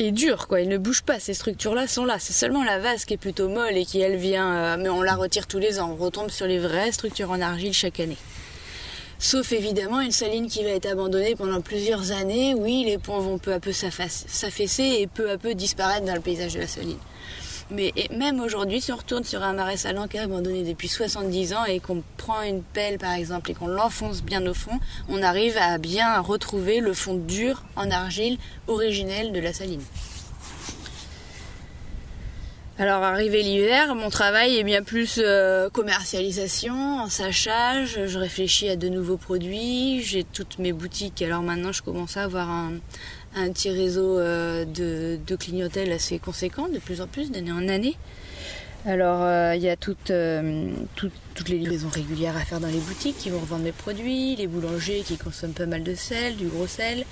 est dur, quoi. Il ne bouge pas. Ces structures-là sont là. C'est seulement la vase qui est plutôt molle et qui, elle, vient. Euh, mais on la retire tous les ans. On retombe sur les vraies structures en argile chaque année. Sauf évidemment une saline qui va être abandonnée pendant plusieurs années. Oui, les ponts vont peu à peu s'affaisser et peu à peu disparaître dans le paysage de la saline. Mais même aujourd'hui, si on retourne sur un marais salant qui est abandonné depuis 70 ans et qu'on prend une pelle par exemple et qu'on l'enfonce bien au fond, on arrive à bien retrouver le fond dur en argile originel de la saline. Alors arrivé l'hiver, mon travail est bien plus euh, commercialisation, en sachage, je réfléchis à de nouveaux produits, j'ai toutes mes boutiques, alors maintenant je commence à avoir un, un petit réseau euh, de, de, clientèle assez conséquent, de plus en plus, d'année en année. Alors, euh, il y a toutes, euh, tout, toutes les livraisons régulières à faire dans les boutiques qui vont revendre mes produits, les boulangers qui consomment pas mal de sel, du gros sel.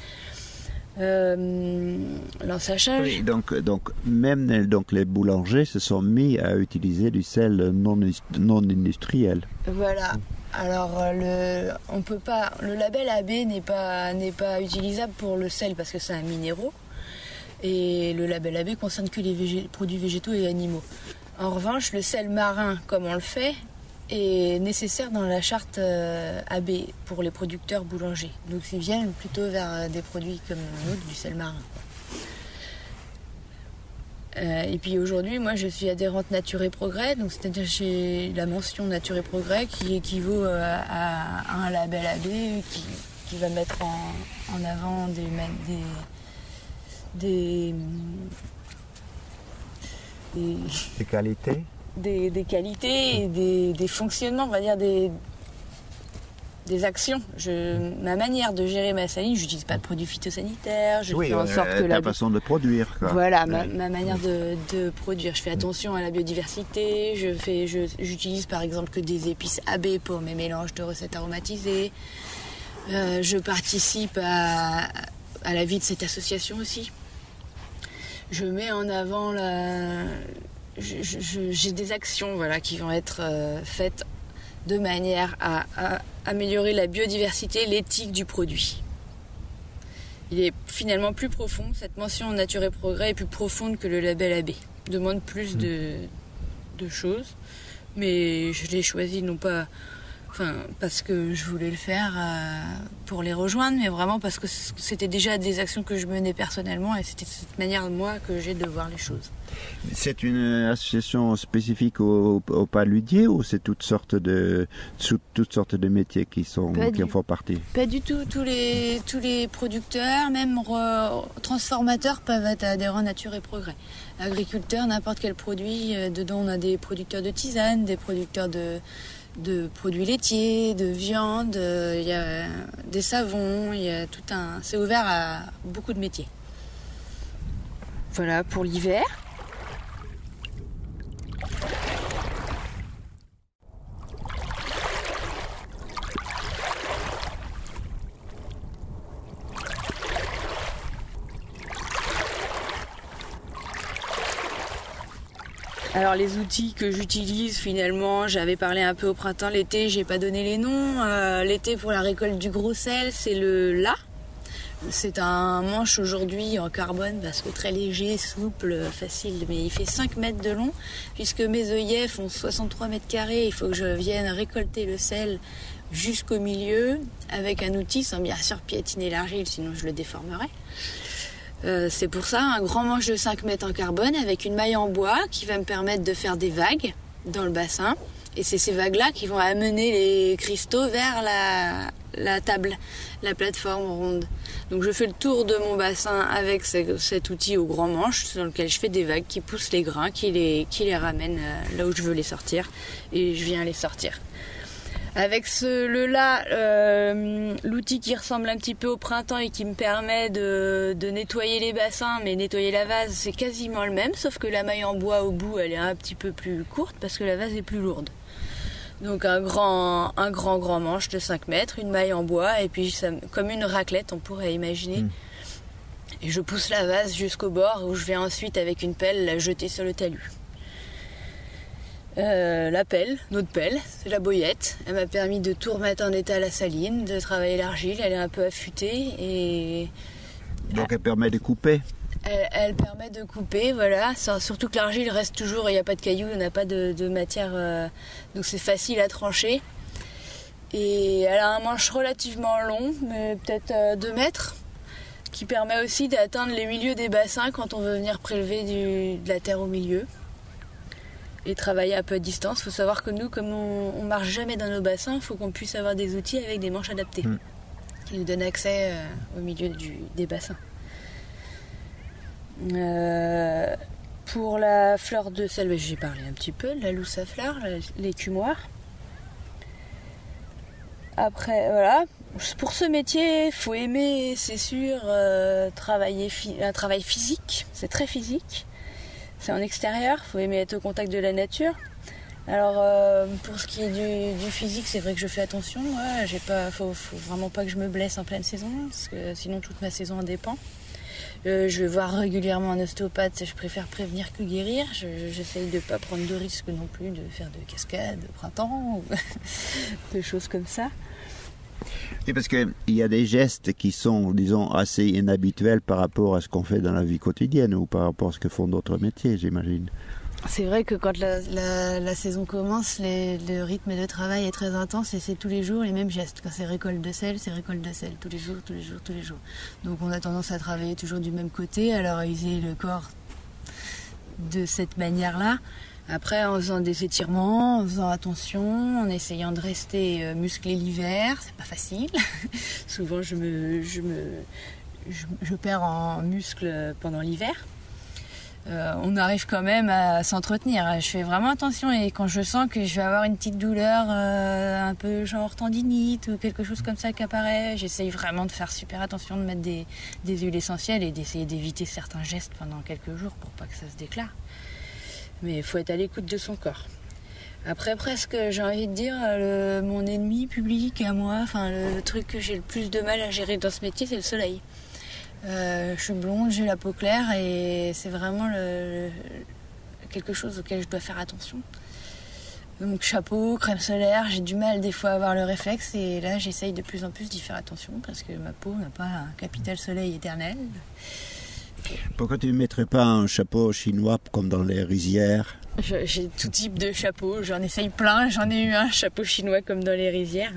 Euh, l'ensachage. Oui, donc, donc, même donc, les boulangers se sont mis à utiliser du sel non, non industriel. Voilà. Alors le, on peut pas, le label AB n'est pas utilisable pour le sel parce que c'est un minéraux et le label AB concerne que les produits végétaux et animaux. En revanche, le sel marin, comme on le fait, est nécessaire dans la charte euh, AB pour les producteurs boulangers. Donc ils viennent plutôt vers des produits comme l'autre, du sel marin. Euh, et puis aujourd'hui, moi je suis adhérente Nature et Progrès, donc c'est-à-dire j'ai la mention Nature et Progrès qui équivaut euh, à, un label AB qui, qui va mettre en, en avant des, des, des, des qualités. Des, des, qualités et des, des, fonctionnements, on va dire des, des actions. Je, ma manière de gérer ma saline, je n'utilise pas de produits phytosanitaires. Je oui, fais en sorte que la façon de produire. Quoi. Voilà, ma, ma manière de, de, produire. Je fais attention à la biodiversité. Je fais, j'utilise par exemple que des épices AB pour mes mélanges de recettes aromatisées. Euh, je participe à, à la vie de cette association aussi. Je mets en avant la. J'ai des actions voilà, qui vont être euh, faites de manière à, à, améliorer la biodiversité, l'éthique du produit. Il est finalement plus profond, cette mention nature et progrès est plus profonde que le label AB. Il demande plus de, de choses, mais je l'ai choisi non pas Enfin, parce que je voulais le faire euh, pour les rejoindre, mais vraiment parce que c'était déjà des actions que je menais personnellement et c'était cette manière, moi, que j'ai de voir les choses. C'est une association spécifique aux au paludiers ou c'est toutes sortes de toutes sortes de métiers qui sont pas qui en font partie? Pas du tout. Tous les tous les producteurs, même re, transformateurs, peuvent être adhérents Nature et Progrès. Agriculteurs, n'importe quel produit. Euh, dedans, on a des producteurs de tisane, des producteurs de de produits laitiers, de viande, il y a des savons, il y a tout un. C'est ouvert à beaucoup de métiers. Voilà pour l'hiver. Alors les outils que j'utilise finalement, j'avais parlé un peu au printemps, l'été, j'ai pas donné les noms. Euh, l'été pour la récolte du gros sel, c'est le La. C'est un manche aujourd'hui en carbone parce que très léger, souple, facile, mais il fait 5 mètres de long puisque mes œillets font 63 mètres carrés. Il faut que je vienne récolter le sel jusqu'au milieu avec un outil sans bien sûr piétiner l'argile, sinon je le déformerais. Euh, c'est pour ça un grand manche de 5 mètres en carbone avec une maille en bois qui va me permettre de faire des vagues dans le bassin. Et c'est ces vagues-là qui vont amener les cristaux vers la, la, table, la plateforme ronde. Donc je fais le tour de mon bassin avec cet outil au grand manche dans lequel je fais des vagues qui poussent les grains, qui les, ramènent euh, là où je veux les sortir. Et je viens les sortir. Avec ce le là, euh, l'outil qui ressemble un petit peu au printemps et qui me permet de, nettoyer les bassins, mais nettoyer la vase, c'est quasiment le même, sauf que la maille en bois au bout, elle est un petit peu plus courte parce que la vase est plus lourde. Donc un grand, un grand, grand manche de 5 mètres, une maille en bois, et puis comme une raclette, on pourrait imaginer. Hmm. Et je pousse la vase jusqu'au bord où je vais ensuite avec une pelle la jeter sur le talus. Euh, la pelle, notre pelle, c'est la boyette. Elle m'a permis de tout remettre en état la saline, de travailler l'argile. Elle est un peu affûtée et. Donc elle permet de couper elle, permet de couper, voilà. Surtout que l'argile reste toujours, il n'y a pas de cailloux, il n'y a pas de, matière, euh, donc c'est facile à trancher. Et elle a un manche relativement long, mais peut-être 2 euh, mètres, qui permet aussi d'atteindre les milieux des bassins quand on veut venir prélever de la terre au milieu et travailler un peu à distance. Il faut savoir que nous, comme on, ne marche jamais dans nos bassins, il faut qu'on puisse avoir des outils avec des manches adaptées mm. qui nous donnent accès euh, au milieu des bassins. Euh, pour la fleur de sel, j'ai parlé un petit peu, la lousse à fleurs, l'écumoire. Après, voilà. Pour ce métier, faut aimer, c'est sûr, euh, travailler un travail physique. C'est très physique. C'est en extérieur, faut aimer être au contact de la nature. Alors euh, pour ce qui est du, physique, c'est vrai que je fais attention. Ouais, j'ai pas, faut, vraiment pas que je me blesse en pleine saison, parce que sinon toute ma saison en dépend. Euh, je vais voir régulièrement un ostéopathe, je préfère prévenir que guérir. J'essaye de ne pas prendre de risques non plus, de faire de cascades au printemps, ou de choses comme ça. Et parce qu'il y a des gestes qui sont, disons, assez inhabituels par rapport à ce qu'on fait dans la vie quotidienne ou par rapport à ce que font d'autres métiers, j'imagine. C'est vrai que quand la, saison commence, le rythme de travail est très intense et c'est tous les jours les mêmes gestes. Quand c'est récolte de sel, c'est récolte de sel, tous les jours, tous les jours, tous les jours. Donc on a tendance à travailler toujours du même côté, alors utiliser le corps de cette manière-là. Après, en faisant des étirements, en faisant attention, en essayant de rester euh, musclé l'hiver, c'est pas facile. Souvent, je je perds en muscles pendant l'hiver. Euh, on arrive quand même à s'entretenir. Je fais vraiment attention et quand je sens que je vais avoir une petite douleur, euh, un peu genre tendinite ou quelque chose comme ça qui apparaît, j'essaye vraiment de faire super attention, de mettre des, huiles essentielles et d'essayer d'éviter certains gestes pendant quelques jours pour pas que ça se déclare. Mais il faut être à l'écoute de son corps. Après, presque, j'ai envie de dire, mon ennemi public à moi, enfin, le truc que j'ai le plus de mal à gérer dans ce métier, c'est le soleil. Euh, je suis blonde, j'ai la peau claire et c'est vraiment quelque chose auquel je dois faire attention. Donc chapeau, crème solaire, j'ai du mal des fois à avoir le réflexe et là j'essaye de plus en plus d'y faire attention parce que ma peau n'a pas un capital soleil éternel. Pourquoi tu ne mettrais pas un chapeau chinois comme dans les rizières? J'ai tout type de chapeaux, j'en essaye plein. J'en ai eu un chapeau chinois comme dans les rizières.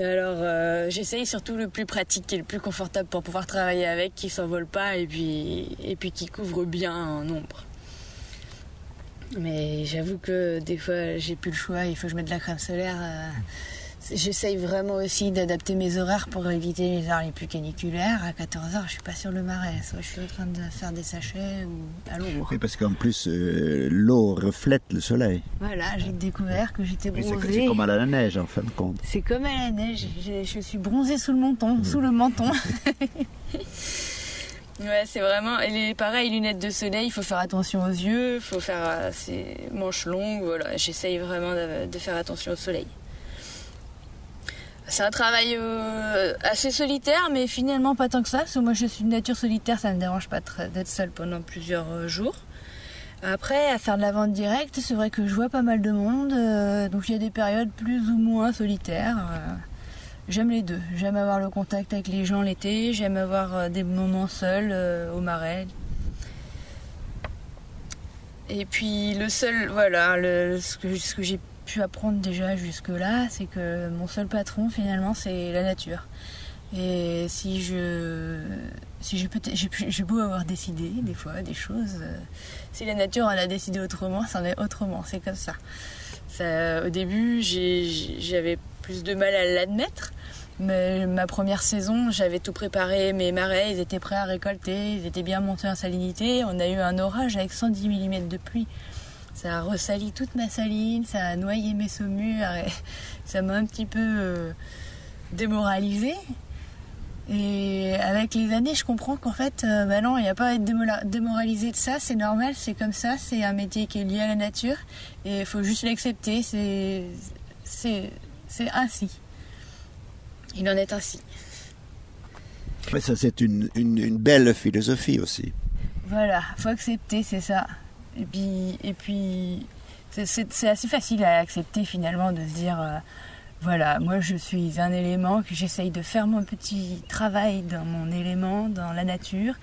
Alors euh, j'essaye surtout le plus pratique et le plus confortable pour pouvoir travailler avec, qui s'envole pas et puis, et puis qui couvre bien en ombre. Mais j'avoue que des fois j'ai plus le choix, il faut que je mette de la crème solaire. Euh, J'essaye vraiment aussi d'adapter mes horaires pour éviter les heures les plus caniculaires. À 14h, je suis pas sur le marais. Soit je suis en train de faire des sachets ou à l'ombre. Oui, parce qu'en plus, euh, l'eau reflète le soleil. Voilà, j'ai découvert que j'étais bronzée. c'est comme à la neige, en fin de compte. C'est comme à la neige. Je suis bronzée sous le menton, sous le menton. ouais, c'est vraiment. Et les, pareil, lunettes de soleil, il faut faire attention aux yeux, il faut faire euh, ces manches longues. Voilà, j'essaye vraiment de, de faire attention au soleil. C'est un travail euh, assez solitaire, mais finalement pas tant que ça. Parce moi, je suis de nature solitaire, ça me dérange pas d'être seule pendant plusieurs euh, jours. Après, à faire de la vente directe, c'est vrai que je vois pas mal de monde, euh, donc il y a des périodes plus ou moins solitaires. j'aime les deux. J'aime avoir le contact avec les gens l'été, j'aime avoir des moments seuls au marais. Et puis le seul, voilà, le- ce que, ce que j'ai pu apprendre déjà jusque-là, c'est que mon seul patron finalement, c'est la nature. Et si je, si j'ai j'ai beau avoir décidé des fois des choses, euh, si la nature en a décidé autrement, c'en est autrement, c'est comme ça. Ça, au début, j'avais plus de mal à l'admettre, mais ma première saison, j'avais tout préparé, mes marais, ils étaient prêts à récolter, ils étaient bien montés en salinité. On a eu un orage avec 110 mm de pluie. Ça a ressali toute ma saline, ça a noyé mes saumures, ça m'a un petit peu euh, démoralisée. Et avec les années, je comprends qu'en fait, euh, bah non, il n'y a pas à être démoralisé de ça, c'est normal, c'est comme ça, c'est un métier qui est lié à la nature, et il faut juste l'accepter, c'est, c'est, c'est ainsi. Il en est ainsi. Mais ça, c'est une, une- une belle philosophie aussi. Voilà, faut accepter, c'est ça. Et puis, c'est- assez facile à accepter finalement de se dire, euh, voilà, moi je suis un élément, que j'essaye de faire mon petit travail dans mon élément, dans la nature,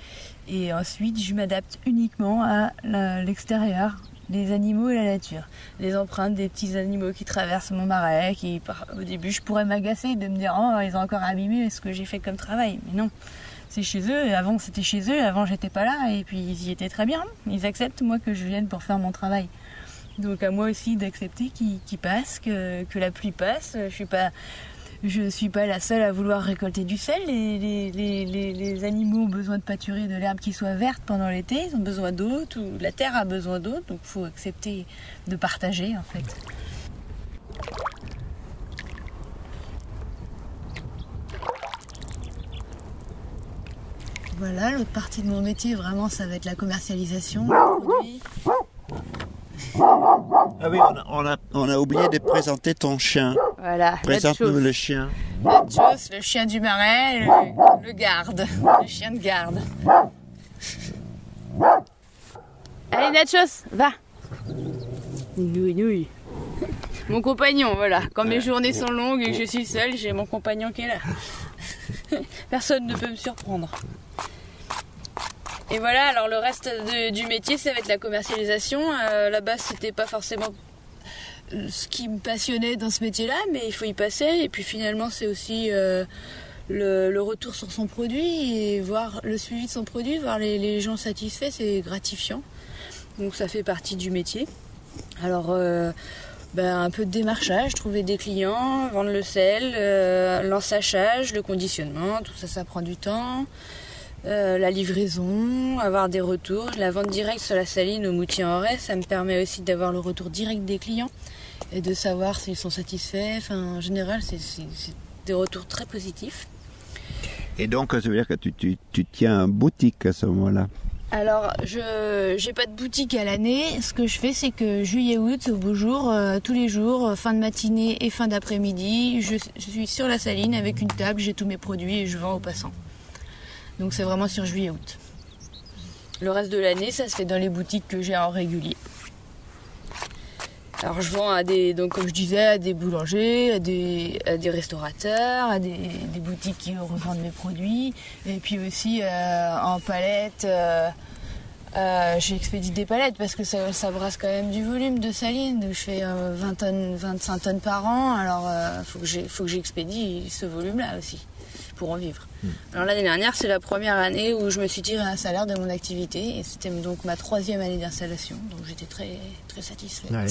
et ensuite je m'adapte uniquement à l'extérieur, les animaux et la nature. Les empreintes des petits animaux qui traversent mon marais, qui au début je pourrais m'agacer de me dire, oh ils ont encore abîmé ce que j'ai fait comme travail, mais non c'est chez eux. Avant, c'était chez eux. Avant, j'étais pas là. Et puis, ils y étaient très bien. Ils acceptent, moi, que je vienne pour faire mon travail. Donc, à moi aussi d'accepter qu'ils passent, que, la pluie passe. Je suis pas. Suis pas la seule à vouloir récolter du sel. Les, animaux ont besoin de pâturer de l'herbe qui soit verte pendant l'été. Ils ont besoin d'eau. La terre a besoin d'eau. Donc, faut accepter de partager, en fait. Voilà, l'autre partie de mon métier, vraiment, ça va être la commercialisation des produits. Ah oui, on a, on a- on a oublié de présenter ton chien. Voilà, Présente-nous le chien. Nachos, le chien du marais, le, le garde, le chien de garde. Allez Nachos, va Nouille, nouille. Mon compagnon, voilà. Quand mes journées sont longues et que je suis seule, j'ai mon compagnon qui est là. Personne ne peut me surprendre. Et voilà, alors le reste du métier, ça va être la commercialisation. Euh, Là-bas, c'était pas forcément euh, ce qui me passionnait dans ce métier-là, mais il faut y passer. Et puis finalement, c'est aussi euh, le, retour sur son produit et voir le suivi de son produit, voir les, gens satisfaits, c'est gratifiant. Donc ça fait partie du métier. Alors, euh, ben, un peu de démarchage, trouver des clients, vendre le sel, l'ensachage, le conditionnement, tout ça, ça prend du temps. Euh, la livraison, avoir des retours, la vente directe sur la saline au moutier en reste, ça me permet aussi d'avoir le retour direct des clients et de savoir s'ils sont satisfaits. Enfin, en général, c'est des retours très positifs. Et donc, ça veut dire que tu, tu, tu tiens une boutique à ce moment-là. Alors, je j'ai pas de boutique à l'année. Ce que je fais, c'est que juillet-août, au beau jour, euh, tous les jours, euh, fin de matinée et fin d'après-midi, je, je suis sur la saline avec une table, j'ai tous mes produits et je vends aux passants. Donc c'est vraiment sur juillet-août. Le reste de l'année, ça se fait dans les boutiques que j'ai en régulier. Alors je vends à des, donc comme je disais, à des boulangers, à des, restaurateurs, à des, boutiques qui revendent mes produits, et puis aussi euh, en palette. euh, euh, J'expédie des palettes parce que ça, ça brasse quand même du volume de saline. Donc je fais euh, 20 tonnes, 25 tonnes par an. Alors il faut que j'expédie ce volume-là aussi pour en vivre. Alors l'année dernière, c'est la première année où je me suis tiré un salaire de mon activité et c'était donc ma troisième année d'installation. Donc j'étais très très satisfaite. Ouais.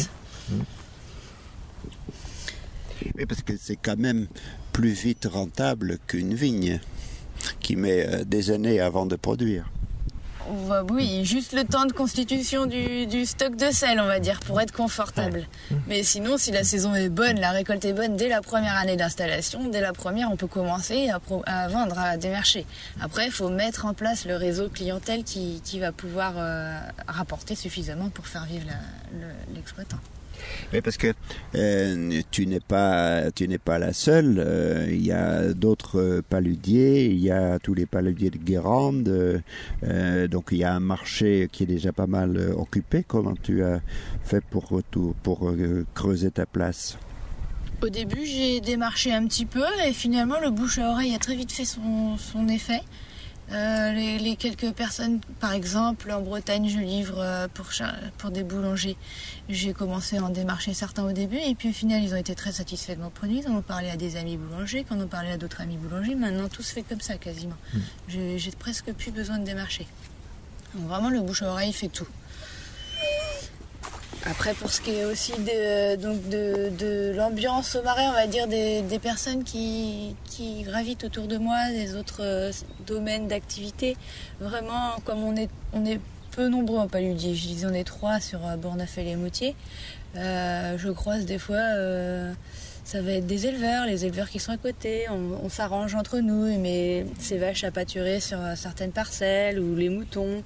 Oui, parce que c'est quand même plus vite rentable qu'une vigne qui met euh, des années avant de produire. Ouais, oui, juste le temps de constitution du, du stock de sel, on va dire, pour être confortable. Mais sinon, si la saison est bonne, la récolte est bonne dès la première année d'installation, dès la première, on peut commencer à, pro- à vendre à des marchés. Après, il faut mettre en place le réseau clientèle qui, qui va pouvoir euh, rapporter suffisamment pour faire vivre le- l'exploitant. Oui, parce que euh, tu n'es pas, tu n'es pas la seule. euh, Il y a d'autres euh, paludiers. Il y a tous les paludiers de Guérande. donc il y a un marché qui est déjà pas mal occupé. Comment tu as fait pour pour creuser ta place? Au début, j'ai démarché un petit peu et finalement, le bouche à oreille a très vite fait son, son effet. Euh, les, les quelques personnes, par exemple, en Bretagne, je livre euh, pour, des boulangers. J'ai commencé à en démarcher certains au début et puis au final, ils ont été très satisfaits de mon produit. Ils en ont parlé à des amis boulangers, qu'on en parlé à d'autres amis boulangers. Maintenant, tout se fait comme ça quasiment. J'ai j'ai presque plus besoin de démarcher. Donc, vraiment, le bouche à oreille fait tout. Après, pour ce qui est aussi de, donc de, de l'ambiance au marais, on va dire des, des personnes qui, qui gravitent autour de moi, des autres euh, domaines d'activité. Vraiment, comme on est, on est peu nombreux en paludier, je disais on est trois sur euh, Bourneuf et les Moutiers, euh, je croise des fois, ça va être des éleveurs, les éleveurs qui sont à côté, on, on s'arrange entre nous, mais ces vaches à pâturer sur certaines parcelles ou les moutons.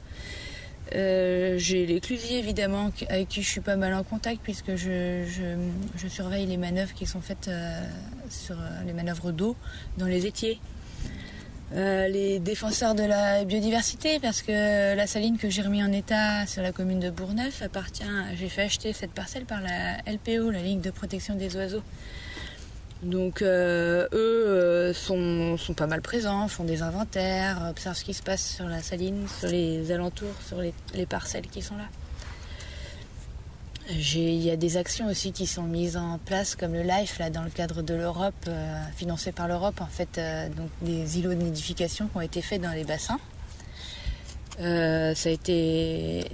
Euh, j'ai l'éclusier évidemment avec qui je suis pas mal en contact puisque je surveille les manœuvres qui sont faites euh, sur euh, les manœuvres d'eau dans les étiers. Euh, les défenseurs de la biodiversité parce que la saline que j'ai remis en état sur la commune de Bourneuf appartient, j'ai fait acheter cette parcelle par la LPO, la Ligue de protection des oiseaux. Donc euh, eux euh, sont, pas mal présents, font des inventaires, observent ce qui se passe sur la saline, sur les alentours, sur les, les parcelles qui sont là. Il y a des actions aussi qui sont mises en place comme le LIFE là, dans le cadre de l'Europe, euh, financé par l'Europe en fait, donc des îlots de nidification qui ont été faits dans les bassins. Ça a été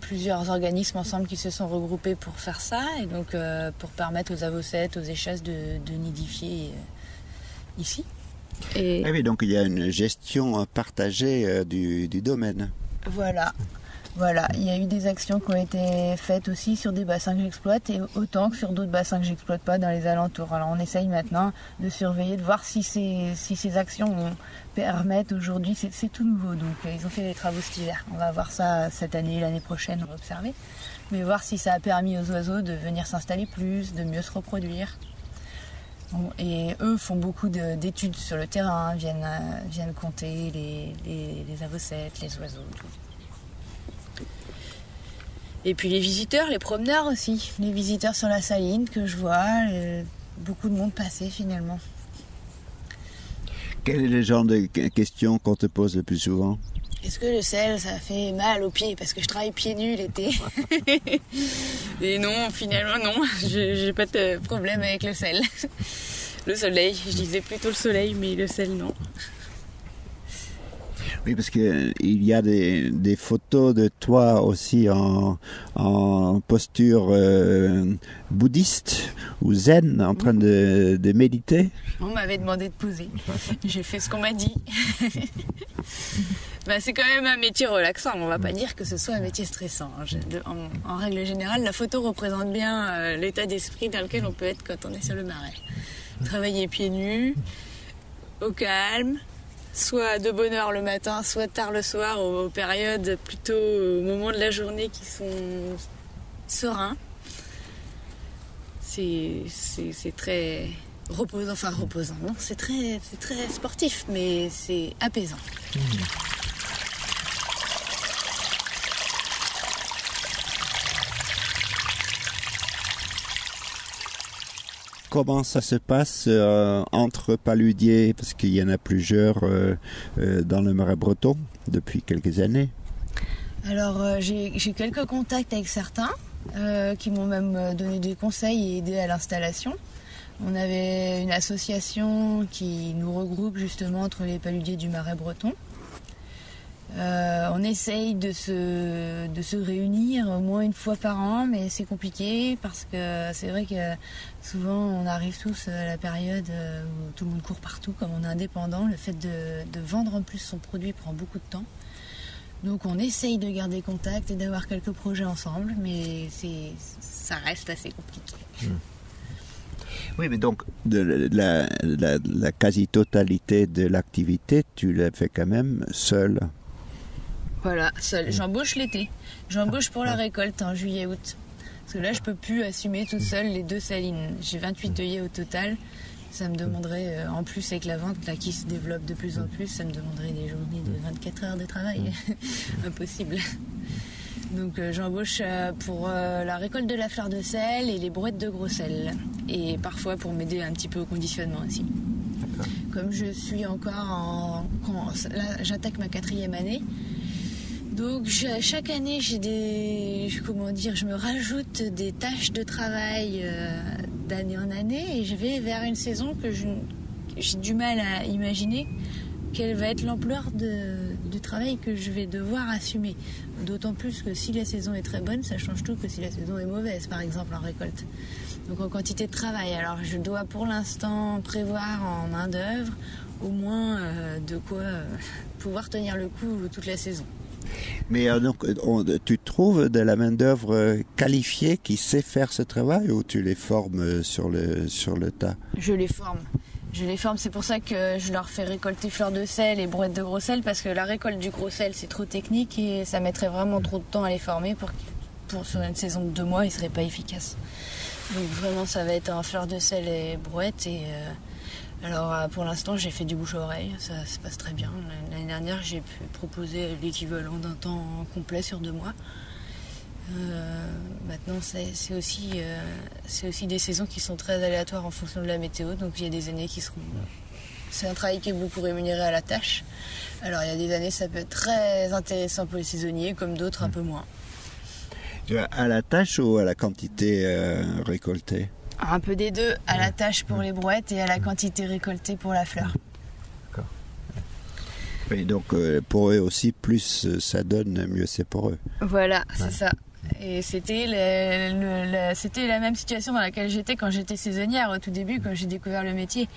plusieurs organismes ensemble qui se sont regroupés pour faire ça et donc euh, pour permettre aux avocettes, aux échasses de, de nidifier euh, ici. Et Ah oui, donc il y a une gestion partagée euh, du, du domaine. voilà. Voilà, il y a eu des actions qui ont été faites aussi sur des bassins que j'exploite et autant que sur d'autres bassins que j'exploite pas dans les alentours. Alors on essaye maintenant de surveiller, de voir si ces, si ces actions ont- permettent aujourd'hui, c'est tout nouveau, donc euh, ils ont fait des travaux cet hiver. On va voir ça cette année, l'année prochaine, on va observer. Mais voir si ça a permis aux oiseaux de venir s'installer plus, de mieux se reproduire. Et eux font beaucoup de- d'études sur le terrain, viennent, euh, viennent compter les avocettes, les oiseaux, tout. Et puis les visiteurs, les promeneurs aussi. Les visiteurs sur la saline que je vois, euh, beaucoup de monde passer finalement. Quel est le genre de que- questions qu'on te pose le plus souvent? Est-ce que le sel, ça fait mal aux pieds Parce que je travaille pieds nus l'été? Et non, finalement non, je j'ai pas de problème avec le sel. Le soleil, je disais plutôt le soleil, mais le sel non. Oui, parce qu'il y a des, des photos de toi aussi en, en posture euh, bouddhiste ou zen, en train de, de méditer. On m'avait demandé de poser. J'ai fait ce qu'on m'a dit. Bah, c'est quand même un métier relaxant. On va pas dire que ce soit un métier stressant. En, en règle générale, la photo représente bien euh, l'état d'esprit dans lequel on peut être quand on est sur le marais. Travailler pieds nus, au calme, soit de bonne heure le matin, soit tard le soir, aux, périodes plutôt au moment de la journée qui sont sereins. C'est très reposant, enfin reposant, non, c'est très, c'est très sportif, mais c'est apaisant. Comment ça se passe euh, entre paludiers, parce qu'il y en a plusieurs euh, euh, dans le marais breton depuis quelques années? Alors j'ai quelques contacts avec certains qui m'ont même donné des conseils et aidé à l'installation. On avait une association qui nous regroupe justement entre les paludiers du Marais breton. Euh, on essaye de se, réunir au moins une fois par an, mais c'est compliqué parce que c'est vrai que souvent on arrive tous à la période euh, où tout le monde court partout, comme on est indépendant. Le fait de, vendre en plus son produit prend beaucoup de temps. Donc on essaye de garder contact et d'avoir quelques projets ensemble, mais ça reste assez compliqué. Oui, mais donc la quasi-totalité de l'activité, tu l'as fait quand même seul. Voilà, seul. J'embauche l'été. J'embauche pour la récolte en juillet-août. Parce que là, je peux plus assumer toute seule les deux salines. J'ai 28 œillets au total. Ça me demanderait, euh, en plus avec la vente là, qui se développe de plus en plus, ça me demanderait des journées de 24 heures de travail. Impossible. Donc euh, j'embauche euh, pour la récolte de la fleur de sel et les brouettes de gros sel. Et parfois pour m'aider un petit peu au conditionnement aussi. Comme je suis encore en... là, j'attaque ma quatrième année. Donc chaque année j'ai des comment dire je me rajoute des tâches de travail euh, d'année en année et je vais vers une saison que j'ai du mal à imaginer quelle va être l'ampleur du travail que je vais devoir assumer. D'autant plus que si la saison est très bonne, ça change tout que si la saison est mauvaise, par exemple en récolte. Donc en quantité de travail. Alors je dois pour l'instant prévoir en main d'œuvre au moins euh, de quoi euh, pouvoir tenir le coup toute la saison. Mais euh, donc, on- tu trouves de la main-d'œuvre euh, qualifiée qui sait faire ce travail ou tu les formes euh, sur le, sur le tas? Je les forme. Je les forme, c'est pour ça que je leur fais récolter fleurs de sel et brouettes de gros sel, parce que la récolte du gros sel, c'est trop technique et ça mettrait vraiment trop de temps à les former pour, pour sur une saison de deux mois, ils seraient pas efficaces. Donc vraiment, ça va être en fleurs de sel et brouettes. Et euh, alors, euh, pour l'instant, j'ai fait du bouche à oreille, ça se passe très bien. L'année dernière, j'ai pu proposer l'équivalent d'un temps complet sur deux mois. Euh, maintenant, c'est c'est aussi, euh, c'est aussi des saisons qui sont très aléatoires en fonction de la météo. Donc, il y a des années qui seront. C'est un travail qui est beaucoup rémunéré à la tâche. Alors, il y a des années, ça peut être très intéressant pour les saisonniers, comme d'autres un peu moins. À la tâche ou à la quantité euh, récoltée? Un peu des deux, à la tâche pour les brouettes et à la quantité récoltée pour la fleur. Oui, donc euh, pour eux aussi, plus euh, ça donne, mieux c'est pour eux. Voilà, c'est ça. Et c'était le- le- la- c'était la même situation dans laquelle j'étais quand j'étais saisonnière au tout début, quand j'ai découvert le métier.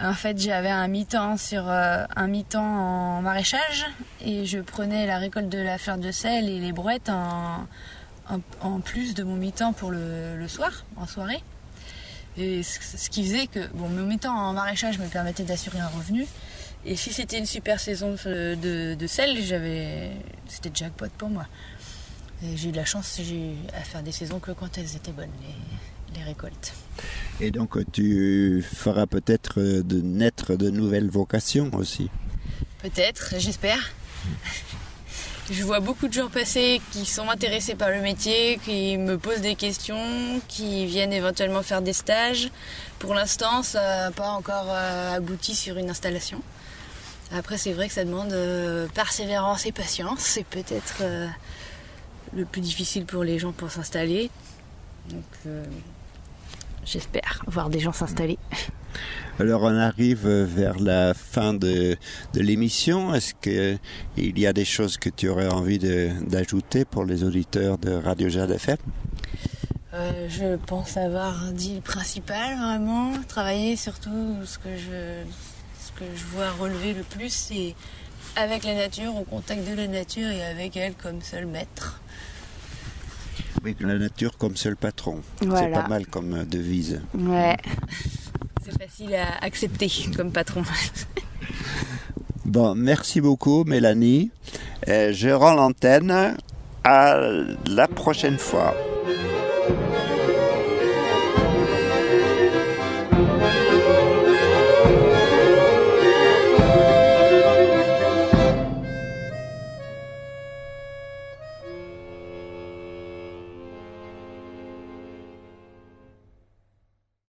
En fait, j'avais un mi-temps sur euh, un mi-temps en maraîchage et je prenais la récolte de la fleur de sel et les brouettes en, en, en plus de mon mi-temps pour le, le soir, en soirée. Et ce, qui faisait que bon, mon mi-temps en maraîchage me permettait d'assurer un revenu. Et si c'était une super saison de, de, de sel, j'avais, c'était jackpot pour moi. Et j'ai eu de la chance j'ai eu à faire des saisons que quand elles étaient bonnes, les, les récoltes. Et donc tu feras peut-être de naître de nouvelles vocations aussi. Peut-être, j'espère. Je vois beaucoup de gens passer qui sont intéressés par le métier, qui me posent des questions, qui viennent éventuellement faire des stages. Pour l'instant, ça n'a pas encore euh, abouti sur une installation. Après, c'est vrai que ça demande euh, persévérance et patience. C'est peut-être euh, le plus difficile pour les gens pour s'installer. J'espère voir des gens s'installer. Alors on arrive vers la fin de, de l'émission. Est-ce qu'il y a des choses que tu aurais envie d'ajouter pour les auditeurs de Radio Jade FM Euh, je pense avoir dit le principal vraiment. Travailler surtout ce que je, ce que je vois relever le plus, c'est avec la nature, au contact de la nature et avec elle comme seul maître. La nature comme seul patron. C'est pas mal comme euh, devise. Ouais. C'est facile à accepter comme patron. Bon, merci beaucoup Mélanie. Euh, je rends l'antenne. À la prochaine fois.